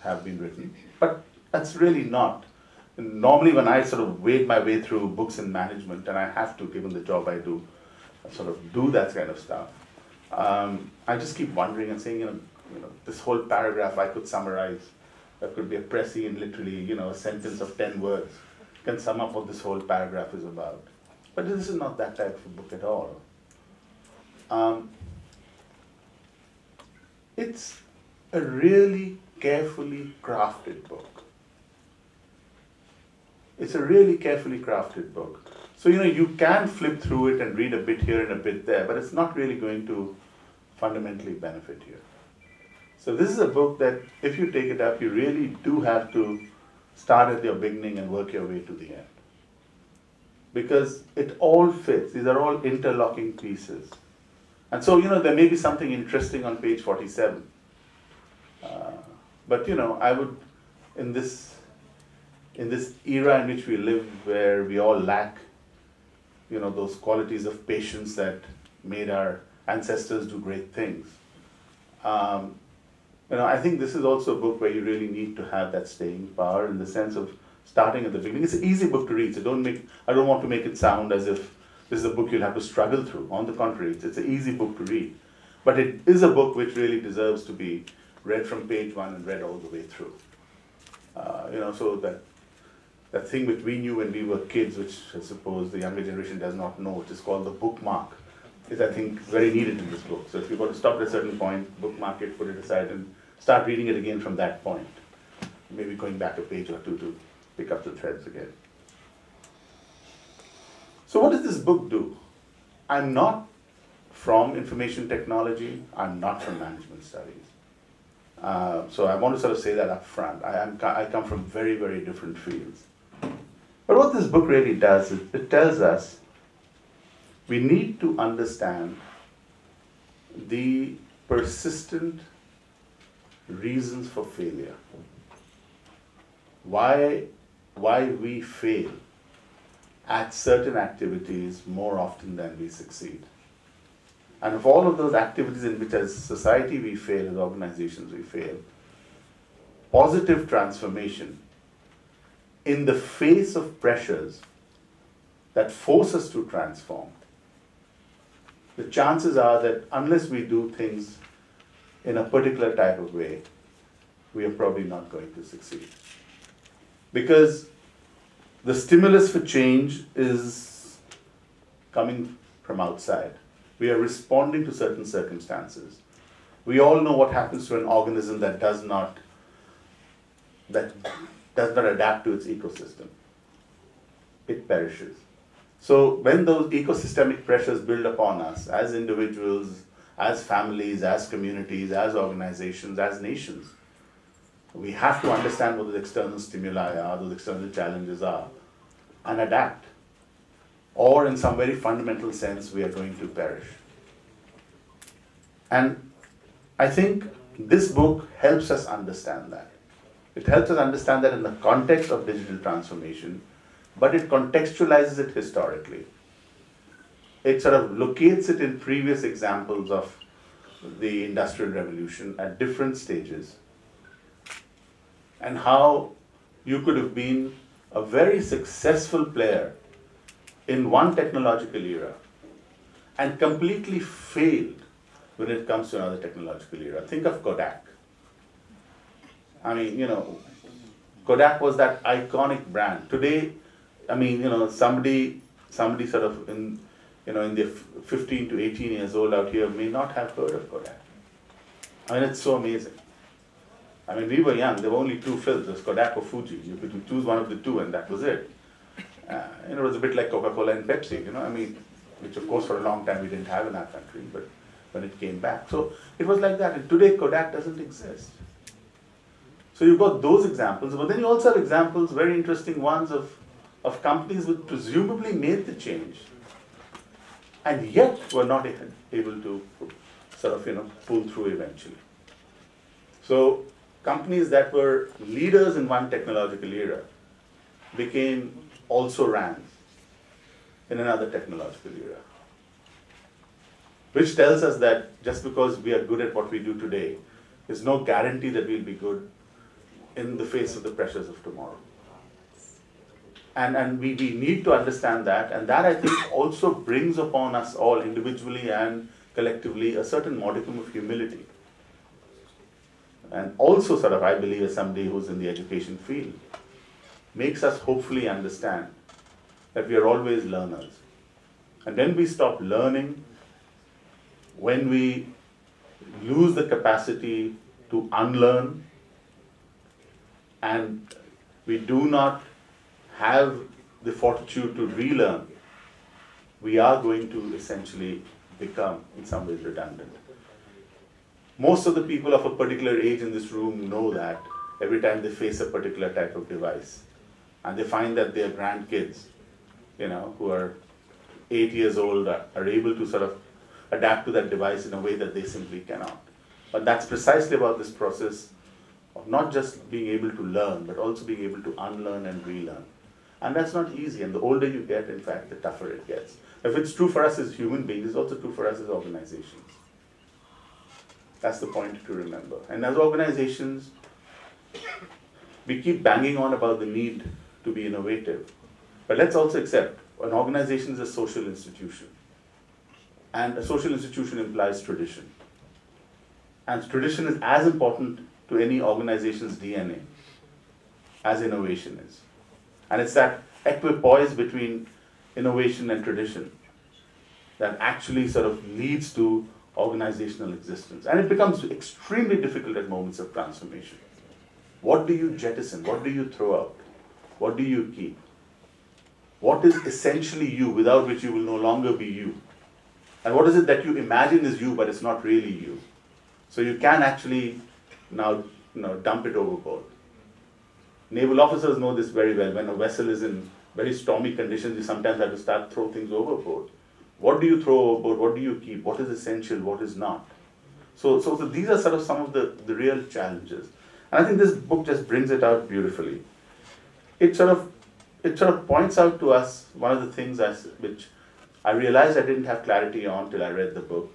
have been written. But that's really not. Normally, when I sort of wade my way through books in management, and I have to, given the job I do, I sort of do that kind of stuff. Um, I just keep wondering and saying, you know, you know, this whole paragraph I could summarize. That could be a prescient, literally, you know, a sentence of ten words can sum up what this whole paragraph is about. But this is not that type of book at all. Um, it's a really carefully crafted book. It's a really carefully crafted book. So, you know, you can flip through it and read a bit here and a bit there, but it's not really going to fundamentally benefit you. So, this is a book that if you take it up, you really do have to start at your beginning and work your way to the end. Because it all fits, these are all interlocking pieces. And so, you know, there may be something interesting on page 47. Uh, but, you know, I would, in this, in this era in which we live, where we all lack, you know, those qualities of patience that made our ancestors do great things, um, you know, I think this is also a book where you really need to have that staying power in the sense of starting at the beginning. It's an easy book to read, so don't make. I don't want to make it sound as if this is a book you'll have to struggle through. On the contrary, it's, it's an easy book to read, but it is a book which really deserves to be read from page one and read all the way through. Uh, you know, so that that thing which we knew when we were kids, which I suppose the younger generation does not know, which is called the bookmark, is I think very needed in this book. So if you've got to stop at a certain point, bookmark it, put it aside, and start reading it again from that point. Maybe going back a page or two to pick up the threads again. So, what does this book do? I'm not from information technology, I'm not from management studies. Uh, so, I want to sort of say that up front. I, am, I come from very, very different fields. But what this book really does is it tells us we need to understand the persistent reasons for failure. Why, why we fail at certain activities more often than we succeed. And of all of those activities in which as society we fail, as organizations we fail, positive transformation in the face of pressures that force us to transform, the chances are that unless we do things in a particular type of way, we are probably not going to succeed. Because the stimulus for change is coming from outside. We are responding to certain circumstances. We all know what happens to an organism that does not that does not adapt to its ecosystem. It perishes. So when those ecosystemic pressures build upon us as individuals, as families, as communities, as organizations, as nations. We have to understand what those external stimuli are, those external challenges are, and adapt. Or, in some very fundamental sense, we are going to perish. And I think this book helps us understand that. It helps us understand that in the context of digital transformation, but it contextualizes it historically it sort of locates it in previous examples of the Industrial Revolution at different stages and how you could have been a very successful player in one technological era and completely failed when it comes to another technological era. Think of Kodak. I mean, you know, Kodak was that iconic brand. Today, I mean, you know, somebody, somebody sort of in you know, in the 15 to 18 years old out here may not have heard of Kodak. I mean, it's so amazing. I mean, we were young. There were only two films: was Kodak or Fuji. You could choose one of the two, and that was it. Uh, and it was a bit like Coca-Cola and Pepsi, you know. I mean, which of course for a long time we didn't have in our country, but when it came back, so it was like that. And today Kodak doesn't exist. So you've got those examples, but then you also have examples, very interesting ones of of companies which presumably made the change, and yet were not able to sort of you know pull through eventually. So companies that were leaders in one technological era became also rans in another technological era. Which tells us that just because we are good at what we do today, is no guarantee that we'll be good in the face of the pressures of tomorrow. And, and we, we need to understand that, and that I think also brings upon us all individually and collectively a certain modicum of humility. And also, sort of, I believe, as somebody who's in the education field, makes us hopefully understand that we are always learners. And when we stop learning, when we lose the capacity to unlearn, and we do not have the fortitude to relearn, we are going to essentially become, in some ways, redundant. Most of the people of a particular age in this room know that every time they face a particular type of device and they find that their grandkids, you know, who are eight years old, are, are able to sort of adapt to that device in a way that they simply cannot. But that's precisely about this process of not just being able to learn, but also being able to unlearn and relearn. And that's not easy. And the older you get, in fact, the tougher it gets. If it's true for us as human beings, it's also true for us as organizations. That's the point to remember. And as organizations, we keep banging on about the need to be innovative. But let's also accept an organization is a social institution. And a social institution implies tradition. And tradition is as important to any organization's DNA as innovation is. And it's that equipoise between innovation and tradition that actually sort of leads to organizational existence. And it becomes extremely difficult at moments of transformation. What do you jettison? What do you throw out? What do you keep? What is essentially you without which you will no longer be you? And what is it that you imagine is you but it's not really you? So you can actually now you know, dump it overboard. Naval officers know this very well. When a vessel is in very stormy conditions, you sometimes have to start throw things overboard. What do you throw overboard? What do you keep? What is essential? What is not? So, so, so these are sort of some of the, the real challenges. And I think this book just brings it out beautifully. It sort of it sort of points out to us one of the things as, which I realized I didn't have clarity on till I read the book,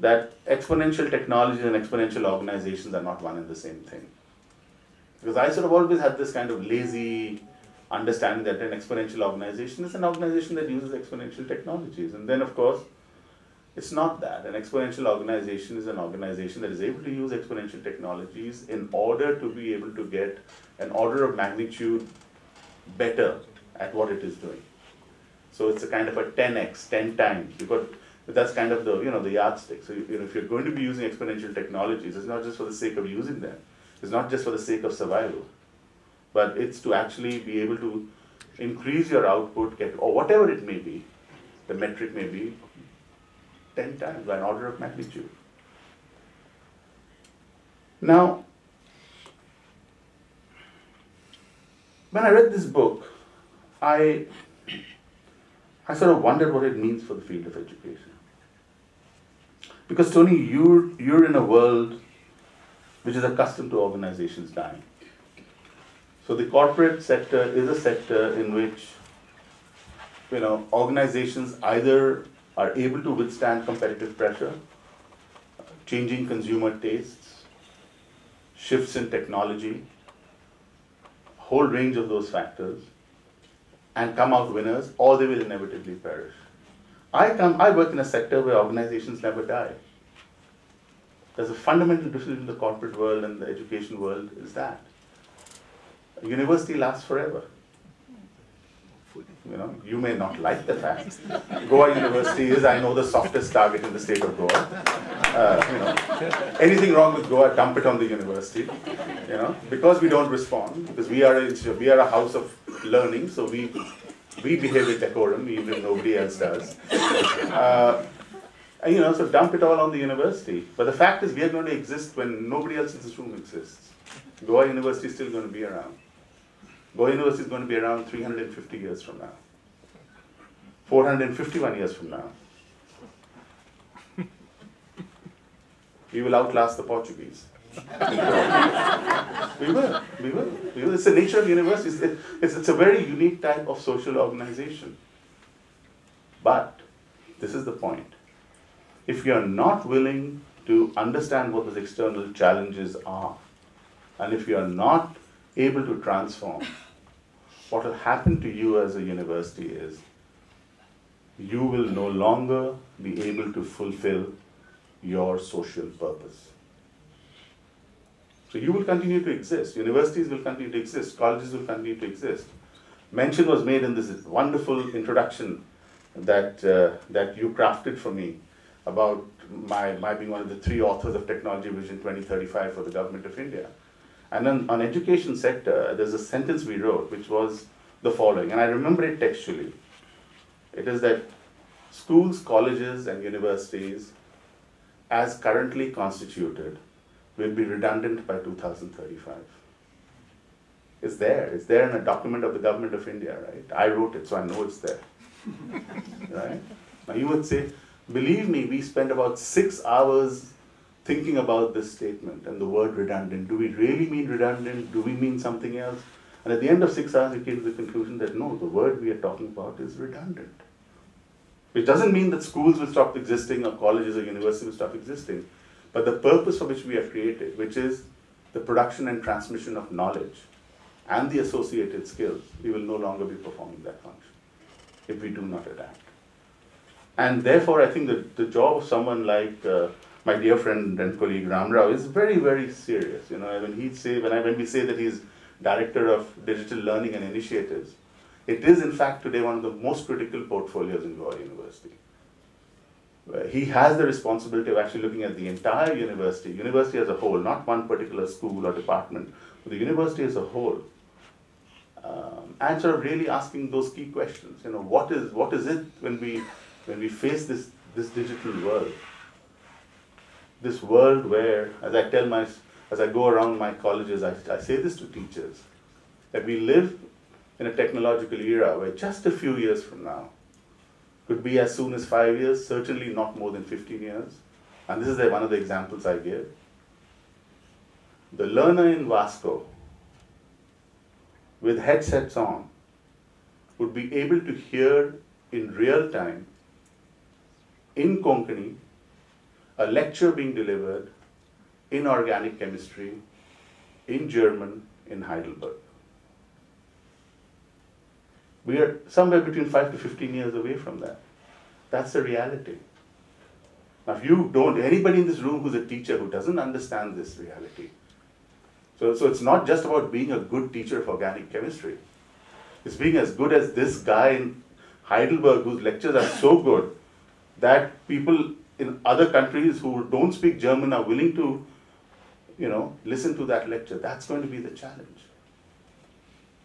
that exponential technologies and exponential organizations are not one and the same thing. Because I sort of always had this kind of lazy understanding that an exponential organization is an organization that uses exponential technologies. And then, of course, it's not that. An exponential organization is an organization that is able to use exponential technologies in order to be able to get an order of magnitude better at what it is doing. So it's a kind of a 10x, 10 times, because that's kind of the you know the yardstick. So you know, if you're going to be using exponential technologies, it's not just for the sake of using them. It's not just for the sake of survival, but it's to actually be able to increase your output, get or whatever it may be, the metric may be, ten times by an order of magnitude. Now, when I read this book, I I sort of wondered what it means for the field of education. Because Tony, you're you're in a world which is accustomed to organizations dying. So the corporate sector is a sector in which you know organizations either are able to withstand competitive pressure, changing consumer tastes, shifts in technology, whole range of those factors, and come out winners, or they will inevitably perish. I come I work in a sector where organizations never die. There's a fundamental difference in the corporate world and the education world is that. A university lasts forever. You know, you may not like the fact. <laughs> Goa University is, I know, the softest target in the state of Goa. Uh, you know, anything wrong with Goa, dump it on the university. You know, because we don't respond, because we are a, we are a house of learning, so we we behave with decorum, even if nobody else does. Uh, Uh, you know, so dump it all on the university. But the fact is, we are going to exist when nobody else in this room exists. Goa University is still going to be around. Goa University is going to be around 350 years from now, 451 years from now. We will outlast the Portuguese. <laughs> we will, we will, we will. It's the nature of universities. It, it's, it's a very unique type of social organization. But this is the point. If you are not willing to understand what those external challenges are, and if you are not able to transform, what will happen to you as a university is you will no longer be able to fulfill your social purpose. So you will continue to exist. Universities will continue to exist. Colleges will continue to exist. Mention was made in this wonderful introduction that, uh, that you crafted for me about my, my being one of the three authors of Technology Vision 2035 for the Government of India. And then on education sector, there's a sentence we wrote which was the following, and I remember it textually. It is that schools, colleges, and universities, as currently constituted, will be redundant by 2035. It's there. It's there in a document of the government of India, right? I wrote it, so I know it's there. <laughs> right? Now you would say, believe me, we spent about six hours thinking about this statement and the word redundant. Do we really mean redundant? Do we mean something else? And at the end of six hours, we came to the conclusion that no, the word we are talking about is redundant. Which doesn't mean that schools will stop existing or colleges or universities will stop existing. But the purpose for which we are created, which is the production and transmission of knowledge and the associated skills, we will no longer be performing that function if we do not adapt. And therefore, I think that the job of someone like uh, my dear friend and colleague Ram Rao is very, very serious. You know, when he say when I when we say that he's director of digital learning and initiatives, it is in fact today one of the most critical portfolios in Goa University. He has the responsibility of actually looking at the entire university, university as a whole, not one particular school or department, but the university as a whole. Um, and sort of really asking those key questions. You know, what is what is it when we when we face this this digital world? This world where, as I tell my as I go around my colleges, I, I say this to teachers that we live in a technological era where just a few years from now, could be as soon as five years, certainly not more than 15 years. And this is the, one of the examples I give. The learner in Vasco, with headsets on, would be able to hear in real time, in Konkani, a lecture being delivered in organic chemistry, in German, in Heidelberg. We are somewhere between 5 to 15 years away from that. That's the reality. Now, if you don't, anybody in this room who's a teacher who doesn't understand this reality, so, so it's not just about being a good teacher of organic chemistry. It's being as good as this guy in Heidelberg whose lectures are so good that people in other countries who don't speak German are willing to, you know, listen to that lecture. That's going to be the challenge.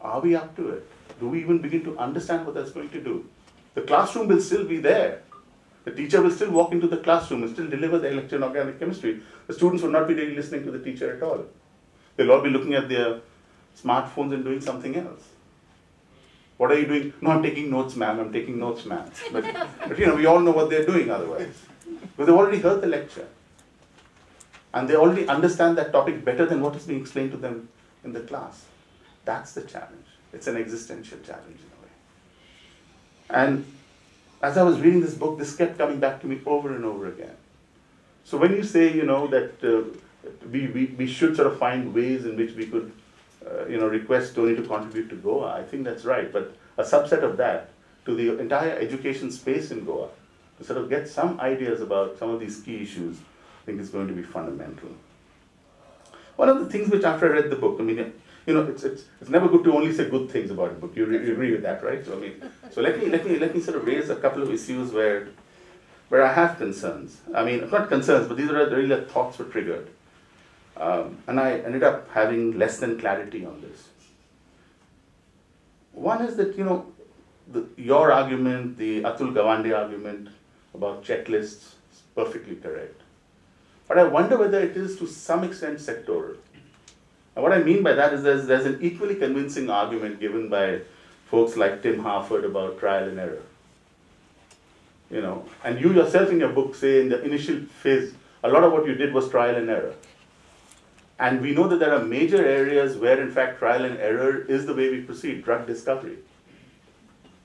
Are we up to it? Do we even begin to understand what that's going to do? The classroom will still be there. The teacher will still walk into the classroom and still deliver the lecture in organic chemistry. The students will not be really listening to the teacher at all. They'll all be looking at their smartphones and doing something else. What are you doing? No, I'm taking notes, ma'am. I'm taking notes, ma'am. But, but you know, we all know what they're doing otherwise. Because they've already heard the lecture. And they already understand that topic better than what is being explained to them in the class. That's the challenge. It's an existential challenge in a way. And as I was reading this book, this kept coming back to me over and over again. So when you say, you know, that uh, we, we, we should sort of find ways in which we could, uh, you know, request Tony to contribute to Goa, I think that's right. But a subset of that to the entire education space in Goa, to sort of get some ideas about some of these key issues, I think is going to be fundamental. One of the things which after I read the book, I mean, you know, it's, it's, it's never good to only say good things about a book. You, you agree with that, right? So I mean, so let me let me let me sort of raise a couple of issues where where I have concerns. I mean, not concerns, but these are really thoughts were triggered, um, and I ended up having less than clarity on this. One is that you know, the, your argument, the Atul Gawande argument about checklists, is perfectly correct. But I wonder whether it is to some extent sectoral. And what I mean by that is there's, there's an equally convincing argument given by folks like Tim Harford about trial and error. You know, and you yourself in your book say in the initial phase, a lot of what you did was trial and error. And we know that there are major areas where, in fact, trial and error is the way we proceed drug discovery.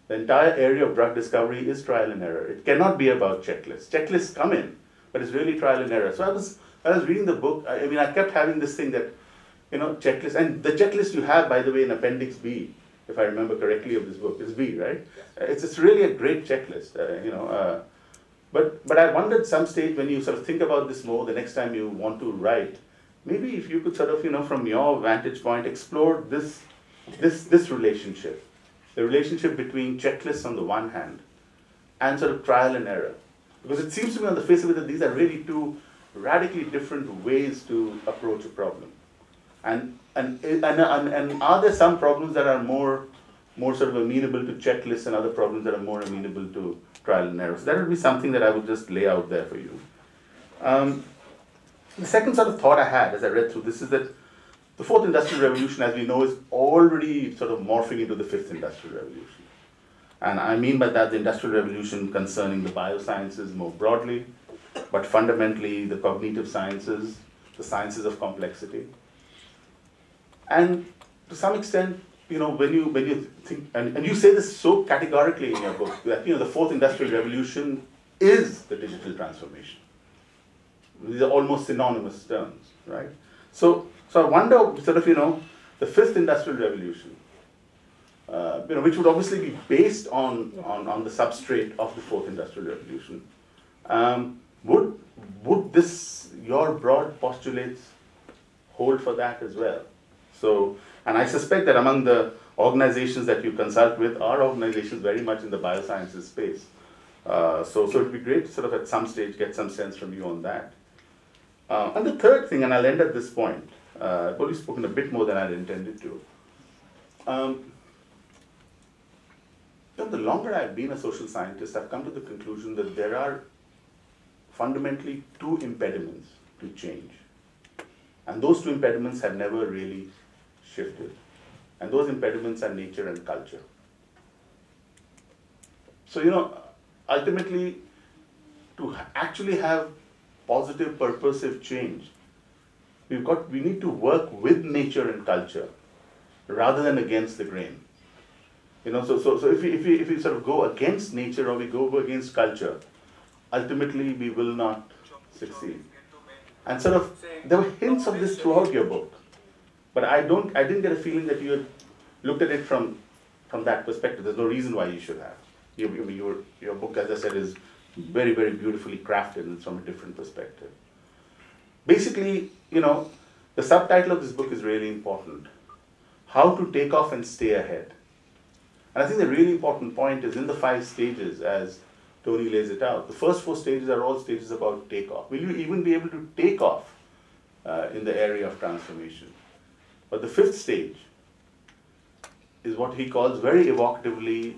The entire area of drug discovery is trial and error. It cannot be about checklists. Checklists come in, but it's really trial and error. So I was, I was reading the book. I, I mean, I kept having this thing that, you know, checklist. And the checklist you have, by the way, in Appendix B, if I remember correctly, of this book is B, right? It's, it's really a great checklist, uh, you know. Uh, but, but I wondered some stage when you sort of think about this more, the next time you want to write, maybe if you could sort of, you know, from your vantage point, explore this, this, this relationship, the relationship between checklists on the one hand and sort of trial and error. Because it seems to me on the face of it that these are really two radically different ways to approach a problem. And, and, and, and, and are there some problems that are more, more sort of amenable to checklists and other problems that are more amenable to trial and error? So that would be something that I would just lay out there for you. Um, the second sort of thought I had as I read through this is that the fourth industrial revolution, as we know, is already sort of morphing into the fifth industrial revolution. And I mean by that the industrial revolution concerning the biosciences more broadly, but fundamentally the cognitive sciences, the sciences of complexity. And to some extent, you know, when you when you think and, and you say this so categorically in your book, that you know the fourth industrial revolution is the digital transformation. These are almost synonymous terms, right? So so I wonder sort of, you know, the fifth industrial revolution, uh, you know, which would obviously be based on, on, on the substrate of the fourth industrial revolution. Um, would, would this, your broad postulates hold for that as well? So, and I suspect that among the organizations that you consult with are organizations very much in the biosciences space. Uh, so, so it would be great to sort of at some stage get some sense from you on that. Uh, and the third thing, and I'll end at this point, uh, I've only spoken a bit more than I'd intended to. Um, the longer I've been a social scientist, I've come to the conclusion that there are fundamentally two impediments to change. And those two impediments have never really shifted. And those impediments are nature and culture. So, you know, ultimately, to actually have positive, purposive change, we've got, we need to work with nature and culture rather than against the grain. You know, so, so, so if, we, if, we, if we sort of go against nature or we go against culture, ultimately we will not succeed. And sort of, there were hints of this throughout your book, but I don't, I didn't get a feeling that you had looked at it from, from that perspective. There's no reason why you should have. Your, your, your, your book, as I said, is very, very beautifully crafted and from a different perspective. Basically, you know, the subtitle of this book is really important. How to take off and stay ahead. And I think the really important point is in the five stages, as Tony lays it out. The first four stages are all stages about takeoff. Will you even be able to take off uh, in the area of transformation? But the fifth stage is what he calls very evocatively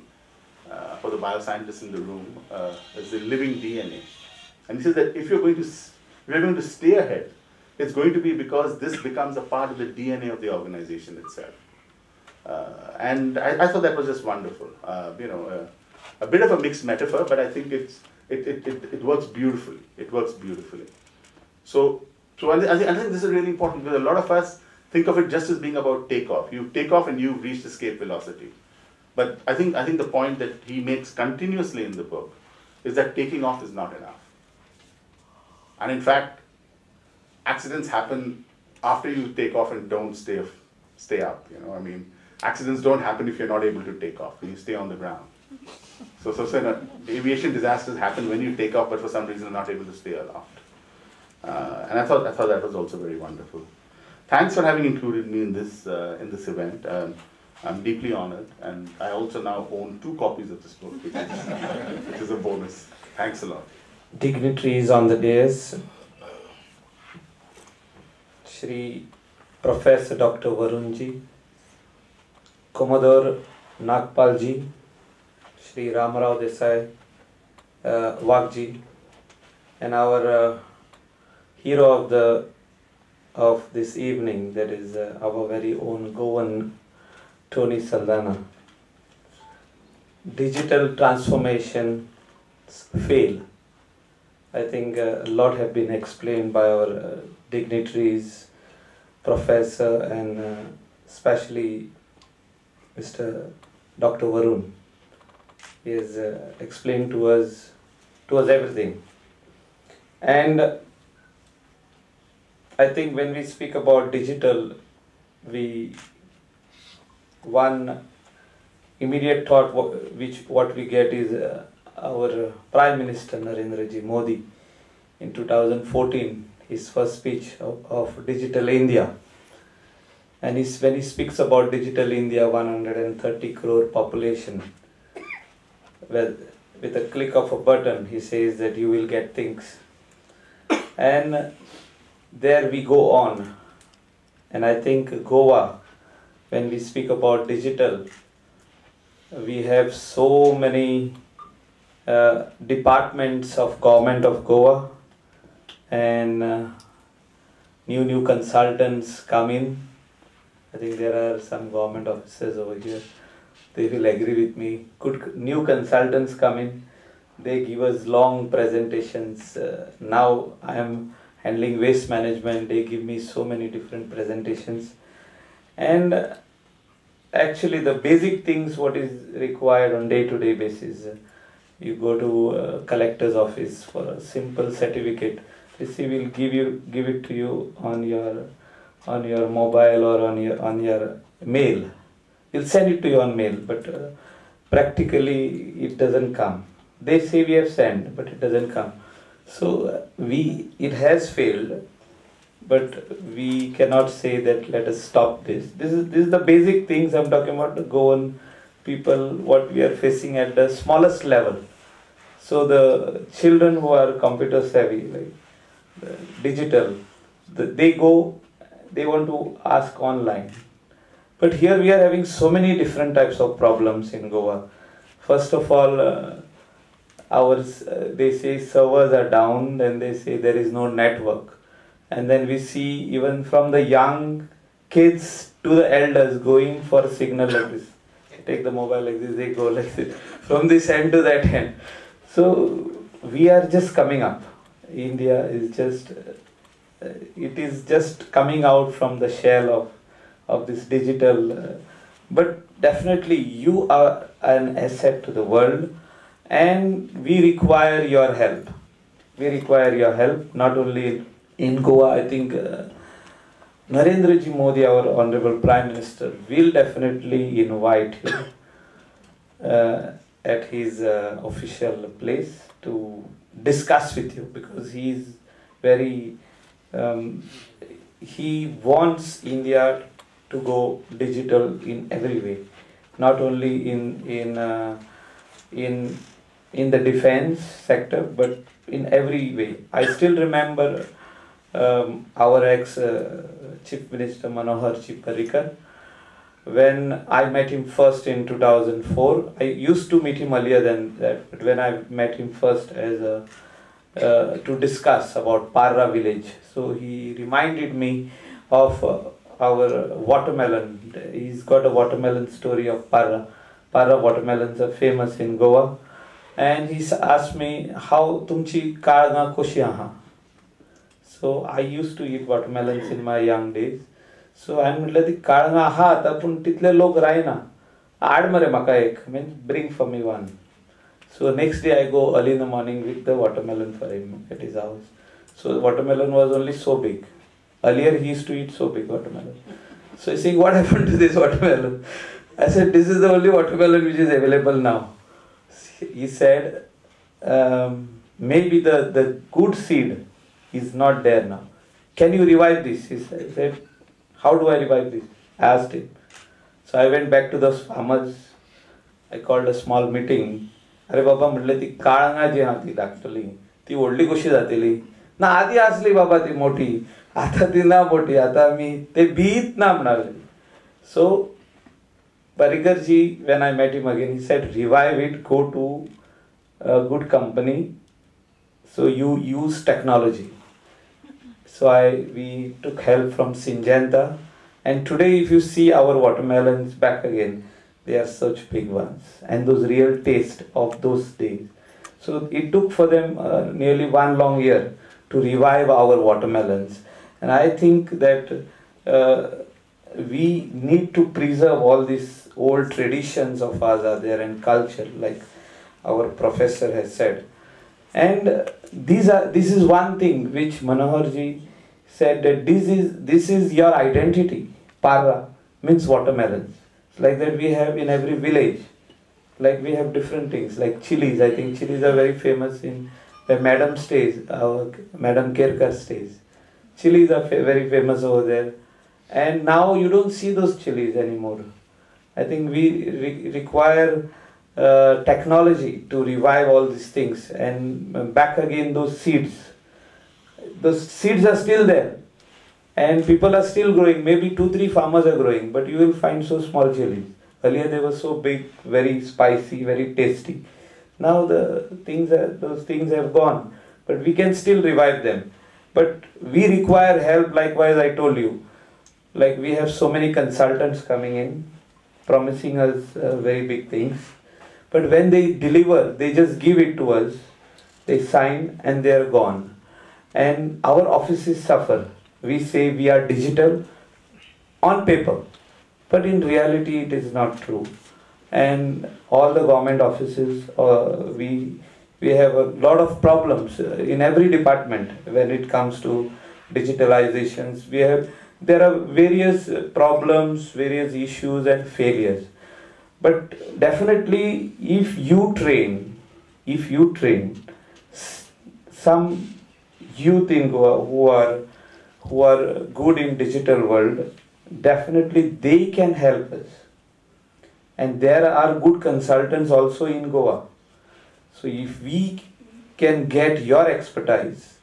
uh, for the bioscientists in the room uh, the living DNA. And he says that if you're going to if you're going to stay ahead, it's going to be because this becomes a part of the DNA of the organization itself. Uh, and I, I thought that was just wonderful. Uh, you know, uh, a bit of a mixed metaphor, but I think it's it, it, it, it works beautifully. It works beautifully. So, so I, I think this is really important because a lot of us think of it just as being about takeoff. You take off and you've reached escape velocity. But I think I think the point that he makes continuously in the book is that taking off is not enough. And in fact, accidents happen after you take off and don't stay stay up. You know, I mean, accidents don't happen if you're not able to take off. You stay on the ground. So, so, so aviation disasters happen when you take off, but for some reason are not able to stay aloft. Uh, and I thought I thought that was also very wonderful. thanks for having included me in this uh, in this event. Um, I'm deeply honored, and I also now own two copies of this book, which is, <laughs> which is a bonus. Thanks a lot. dignitaries on the dais, Shri Professor Dr. Varunji, Commodore Nagpalji, Shri Ramarao Desai, uh, Wagji, and our uh, hero of the of this evening, that is uh, our very own Goan Tony Saldanha. Digital transformation fail. I think a lot have been explained by our uh, dignitaries, professor, and uh, especially Mr. Dr. Varun. He has uh, explained to us, to us everything. And I think when we speak about digital, we one immediate thought which what we get is uh, our Prime Minister Narendra Ji Modi in 2014, his first speech of, of Digital India. And he's, when he speaks about Digital India, 130 crore population, well, with a click of a button, he says that you will get things. And there we go on. And I think Goa, when we speak about digital, we have so many uh, departments of government of Goa and uh, new new consultants come in. I think there are some government officers over here. They will agree with me. Good new consultants come in. They give us long presentations. Uh, now I am handling waste management. They give me so many different presentations, and actually the basic things what is required on day to day basis. You go to collector's office for a simple certificate. He will give you give it to you on your on your mobile or on your on your mail. He'll send it to you on mail but uh, practically it doesn't come. They say we have sent but it doesn't come. So we it has failed but we cannot say that let us stop this. This is this is the basic things i'm talking about the goan people what we are facing at the smallest level. So the children who are computer savvy like the digital the, they go they want to ask online. But here we are having so many different types of problems in goa. First of all uh, ours uh, they say servers are down then they say there is no network and then we see even from the young kids to the elders going for a signal like this. Take the mobile like this they go <laughs> like this. From this end to that end. So we are just coming up. India is just uh, it is just coming out from the shell of of this digital uh, but definitely you are an asset to the world and we require your help. We require your help not only in goa i think uh, narendra ji modi our honorable prime minister will definitely invite you uh, at his uh, official place to discuss with you because he is very um, he wants india to go digital in every way. Not only in in uh, in in the defense sector but in every way. I still remember um, our ex uh, chief minister manohar Ji Parrikar when I met him first in 2004, I used to meet him earlier than that, but when I met him first as a uh, to discuss about Parra village, so he reminded me of uh, our watermelon. He's got a watermelon story of Parra. Parra watermelons are famous in Goa, and he asked me how tumchi kaanga koshi aha. So I used to eat watermelons in my young days. सो हांवें म्हटलें ती काळंगा आहात पूण तितले लोक रायना हाड मरे म्हाका एक mean bring for me one so next day I go early in the morning with the watermelon for him at his house so watermelon was only so big earlier he used to eat so big watermelon. So he's saying, what happened to this watermelon? I said, this is the only watermelon which is available now. He said, um, maybe the, the good seed is not there now. Can you revive this? He said, how do I revive this? I asked him. So I went back to those farmers. I called a small meeting. अरे बाबा म्हटलं ती काळंगा जी हा ती लागतली ती ओढली कशी जातली ना आधी असली बाबा ती मोठी आता ती ना मोठी आता मी ते भीत ना म्हणाले सो Parikarji, when I met him again, he said, revive it, go to a good company. So you use technology. So I we took help from Syngenta. And today, if you see our watermelons back again, they are such big ones. And those real taste of those days. So it took for them uh, nearly one long year to revive our watermelons. And I think that uh, we need to preserve all these old traditions of ours there and culture, like our professor has said. And these are this is one thing which Manoharji said that this is this is your identity. Parra means watermelons. Like that we have in every village. Like we have different things, like chilies. I think chilies are very famous in where Madam stays, our Madam Kerkar stays. Chilies are fa- very famous over there. And now you don't see those chilies anymore. I think we re- require uh, technology to revive all these things and back again those seeds. Those seeds are still there and people are still growing. Maybe two, three farmers are growing, but you will find so small chilies. Earlier they were so big, very spicy, very tasty. Now the things are, those things have gone, but we can still revive them. But we require help. Likewise, I told you, like we have so many consultants coming in promising us uh, very big things but when they deliver they just give it to us they sign and they are gone and our offices suffer. We say we are digital on paper but in reality it is not true. And all the government offices uh, we we have a lot of problems uh, in every department when it comes to digitalizations. We have there are various problems, various issues and failures. But definitely, if you train, if you train some youth in Goa who are who are good in digital world, definitely they can help us. And there are good consultants also in Goa. So if we can get your expertise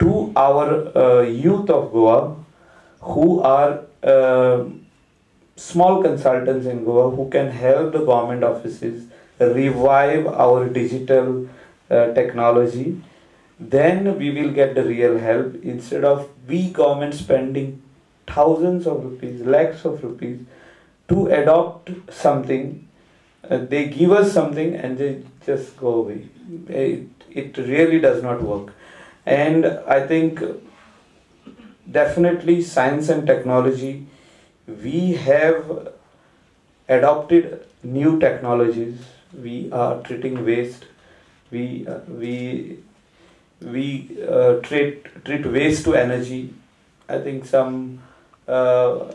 to our uh, youth of Goa, who are uh, small consultants in Goa who can help the government offices revive our digital uh, technology, then we will get the real help instead of we government spending thousands of rupees, lakhs of rupees to adopt something. Uh, they give us something and they just go away. It, it really does not work. And I think definitely science and technology we have adopted new technologies we are treating waste we uh, we we uh, treat treat waste to energy i think some uh,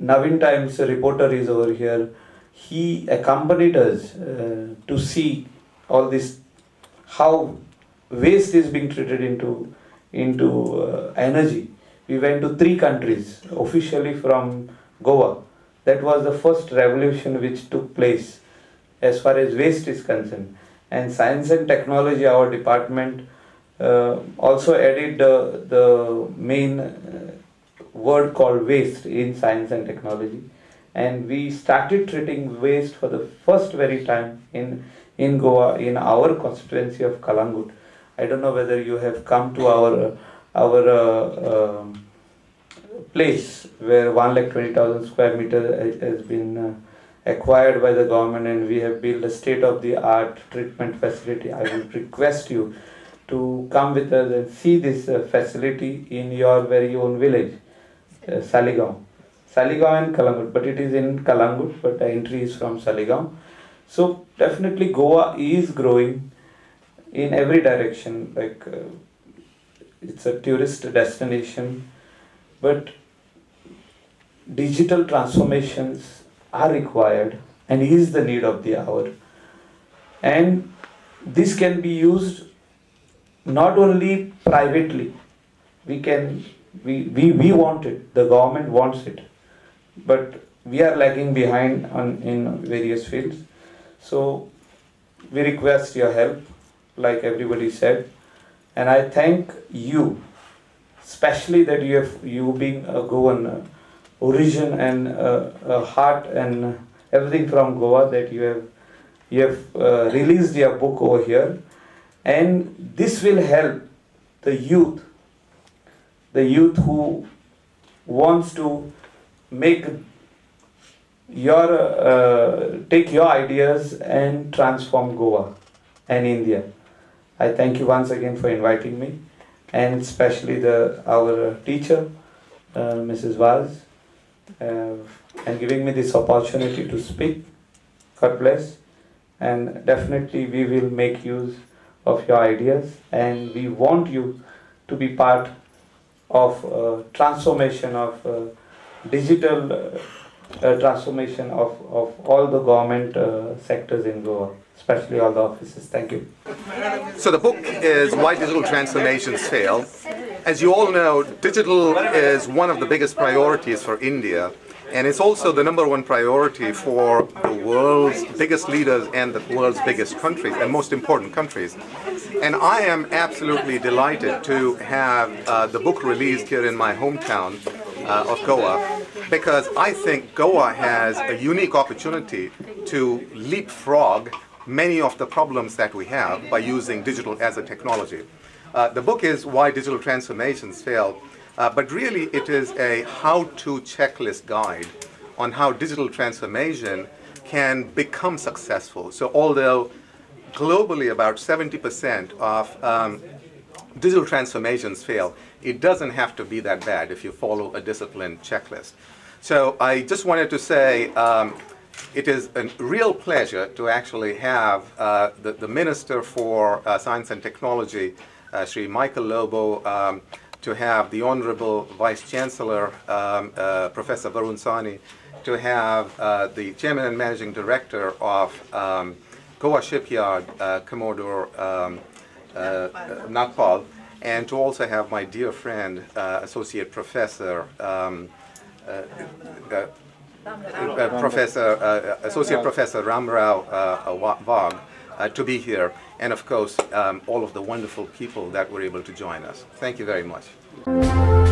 Navhind Times reporter is over here he accompanied us uh, to see all this how waste is being treated into into uh, energy. We went to three countries officially from Goa. That was the first revolution which took place as far as waste is concerned. And science and technology, our department uh, also added the, the main uh, word called waste in science and technology. And we started treating waste for the first very time in, in Goa, in our constituency of Calangute. I don't know whether you have come to our our uh, um, place where one lakh twenty thousand square meter has- has been uh, acquired by the government, and we have built a state of the art treatment facility. I would request you to come with us and see this uh, facility in your very own village, uh, Saligaon. Saligaon and Calangute, but it is in Calangute, but the entry is from Saligaon. So definitely Goa is growing in every direction. Like uh, it's a tourist destination, but digital transformations are required and is the need of the hour. And this can be used not only privately, we can We, we, we want it, the government wants it, but we are lagging behind on, in various fields. So we request your help, like everybody said, and I thank you, especially that you have you being a uh, origin and uh, a heart and everything from Goa that you have you have uh, released your book over here, and this will help the youth, the youth who wants to make your uh, take your ideas and transform Goa and India. I thank you once again for inviting me, and especially the our teacher, uh, Mrs. Vaz, uh, and giving me this opportunity to speak. God bless, and definitely we will make use of your ideas, and we want you to be part of uh, transformation of uh, digital uh, uh, transformation of, of all the government sectors in Goa, especially all the offices. Thank you. So the book is Why Digital Transformations Fail. As you all know, digital is one of the biggest priorities for India. And it's also the number one priority for the world's biggest leaders and the world's biggest countries and most important countries. And I am absolutely delighted to have uh, the book released here in my hometown uh, of Goa because I think Goa has a unique opportunity to leapfrog many of the problems that we have by using digital as a technology. Uh, the book is Why Digital Transformations Fail, uh, but really it is a how-to checklist guide on how digital transformation can become successful. So although globally about 70% of um, digital transformations fail, it doesn't have to be that bad if you follow a disciplined checklist. So I just wanted to say um, it is a real pleasure to actually have uh, the, the, Minister for uh, Science and Technology, uh, Sri Michael Lobo, um, to have the Honorable Vice Chancellor, um, uh, Professor Varun Sahni, to have uh, the Chairman and Managing Director of um, Goa Shipyard, uh, Commodore um, Nagpal, and to also have my dear friend, Associate Professor um, uh, Professor, uh, Associate Professor Ramrao uh, Wagh uh, to be here, and of course, um, all of the wonderful people that were able to join us. Thank you very much.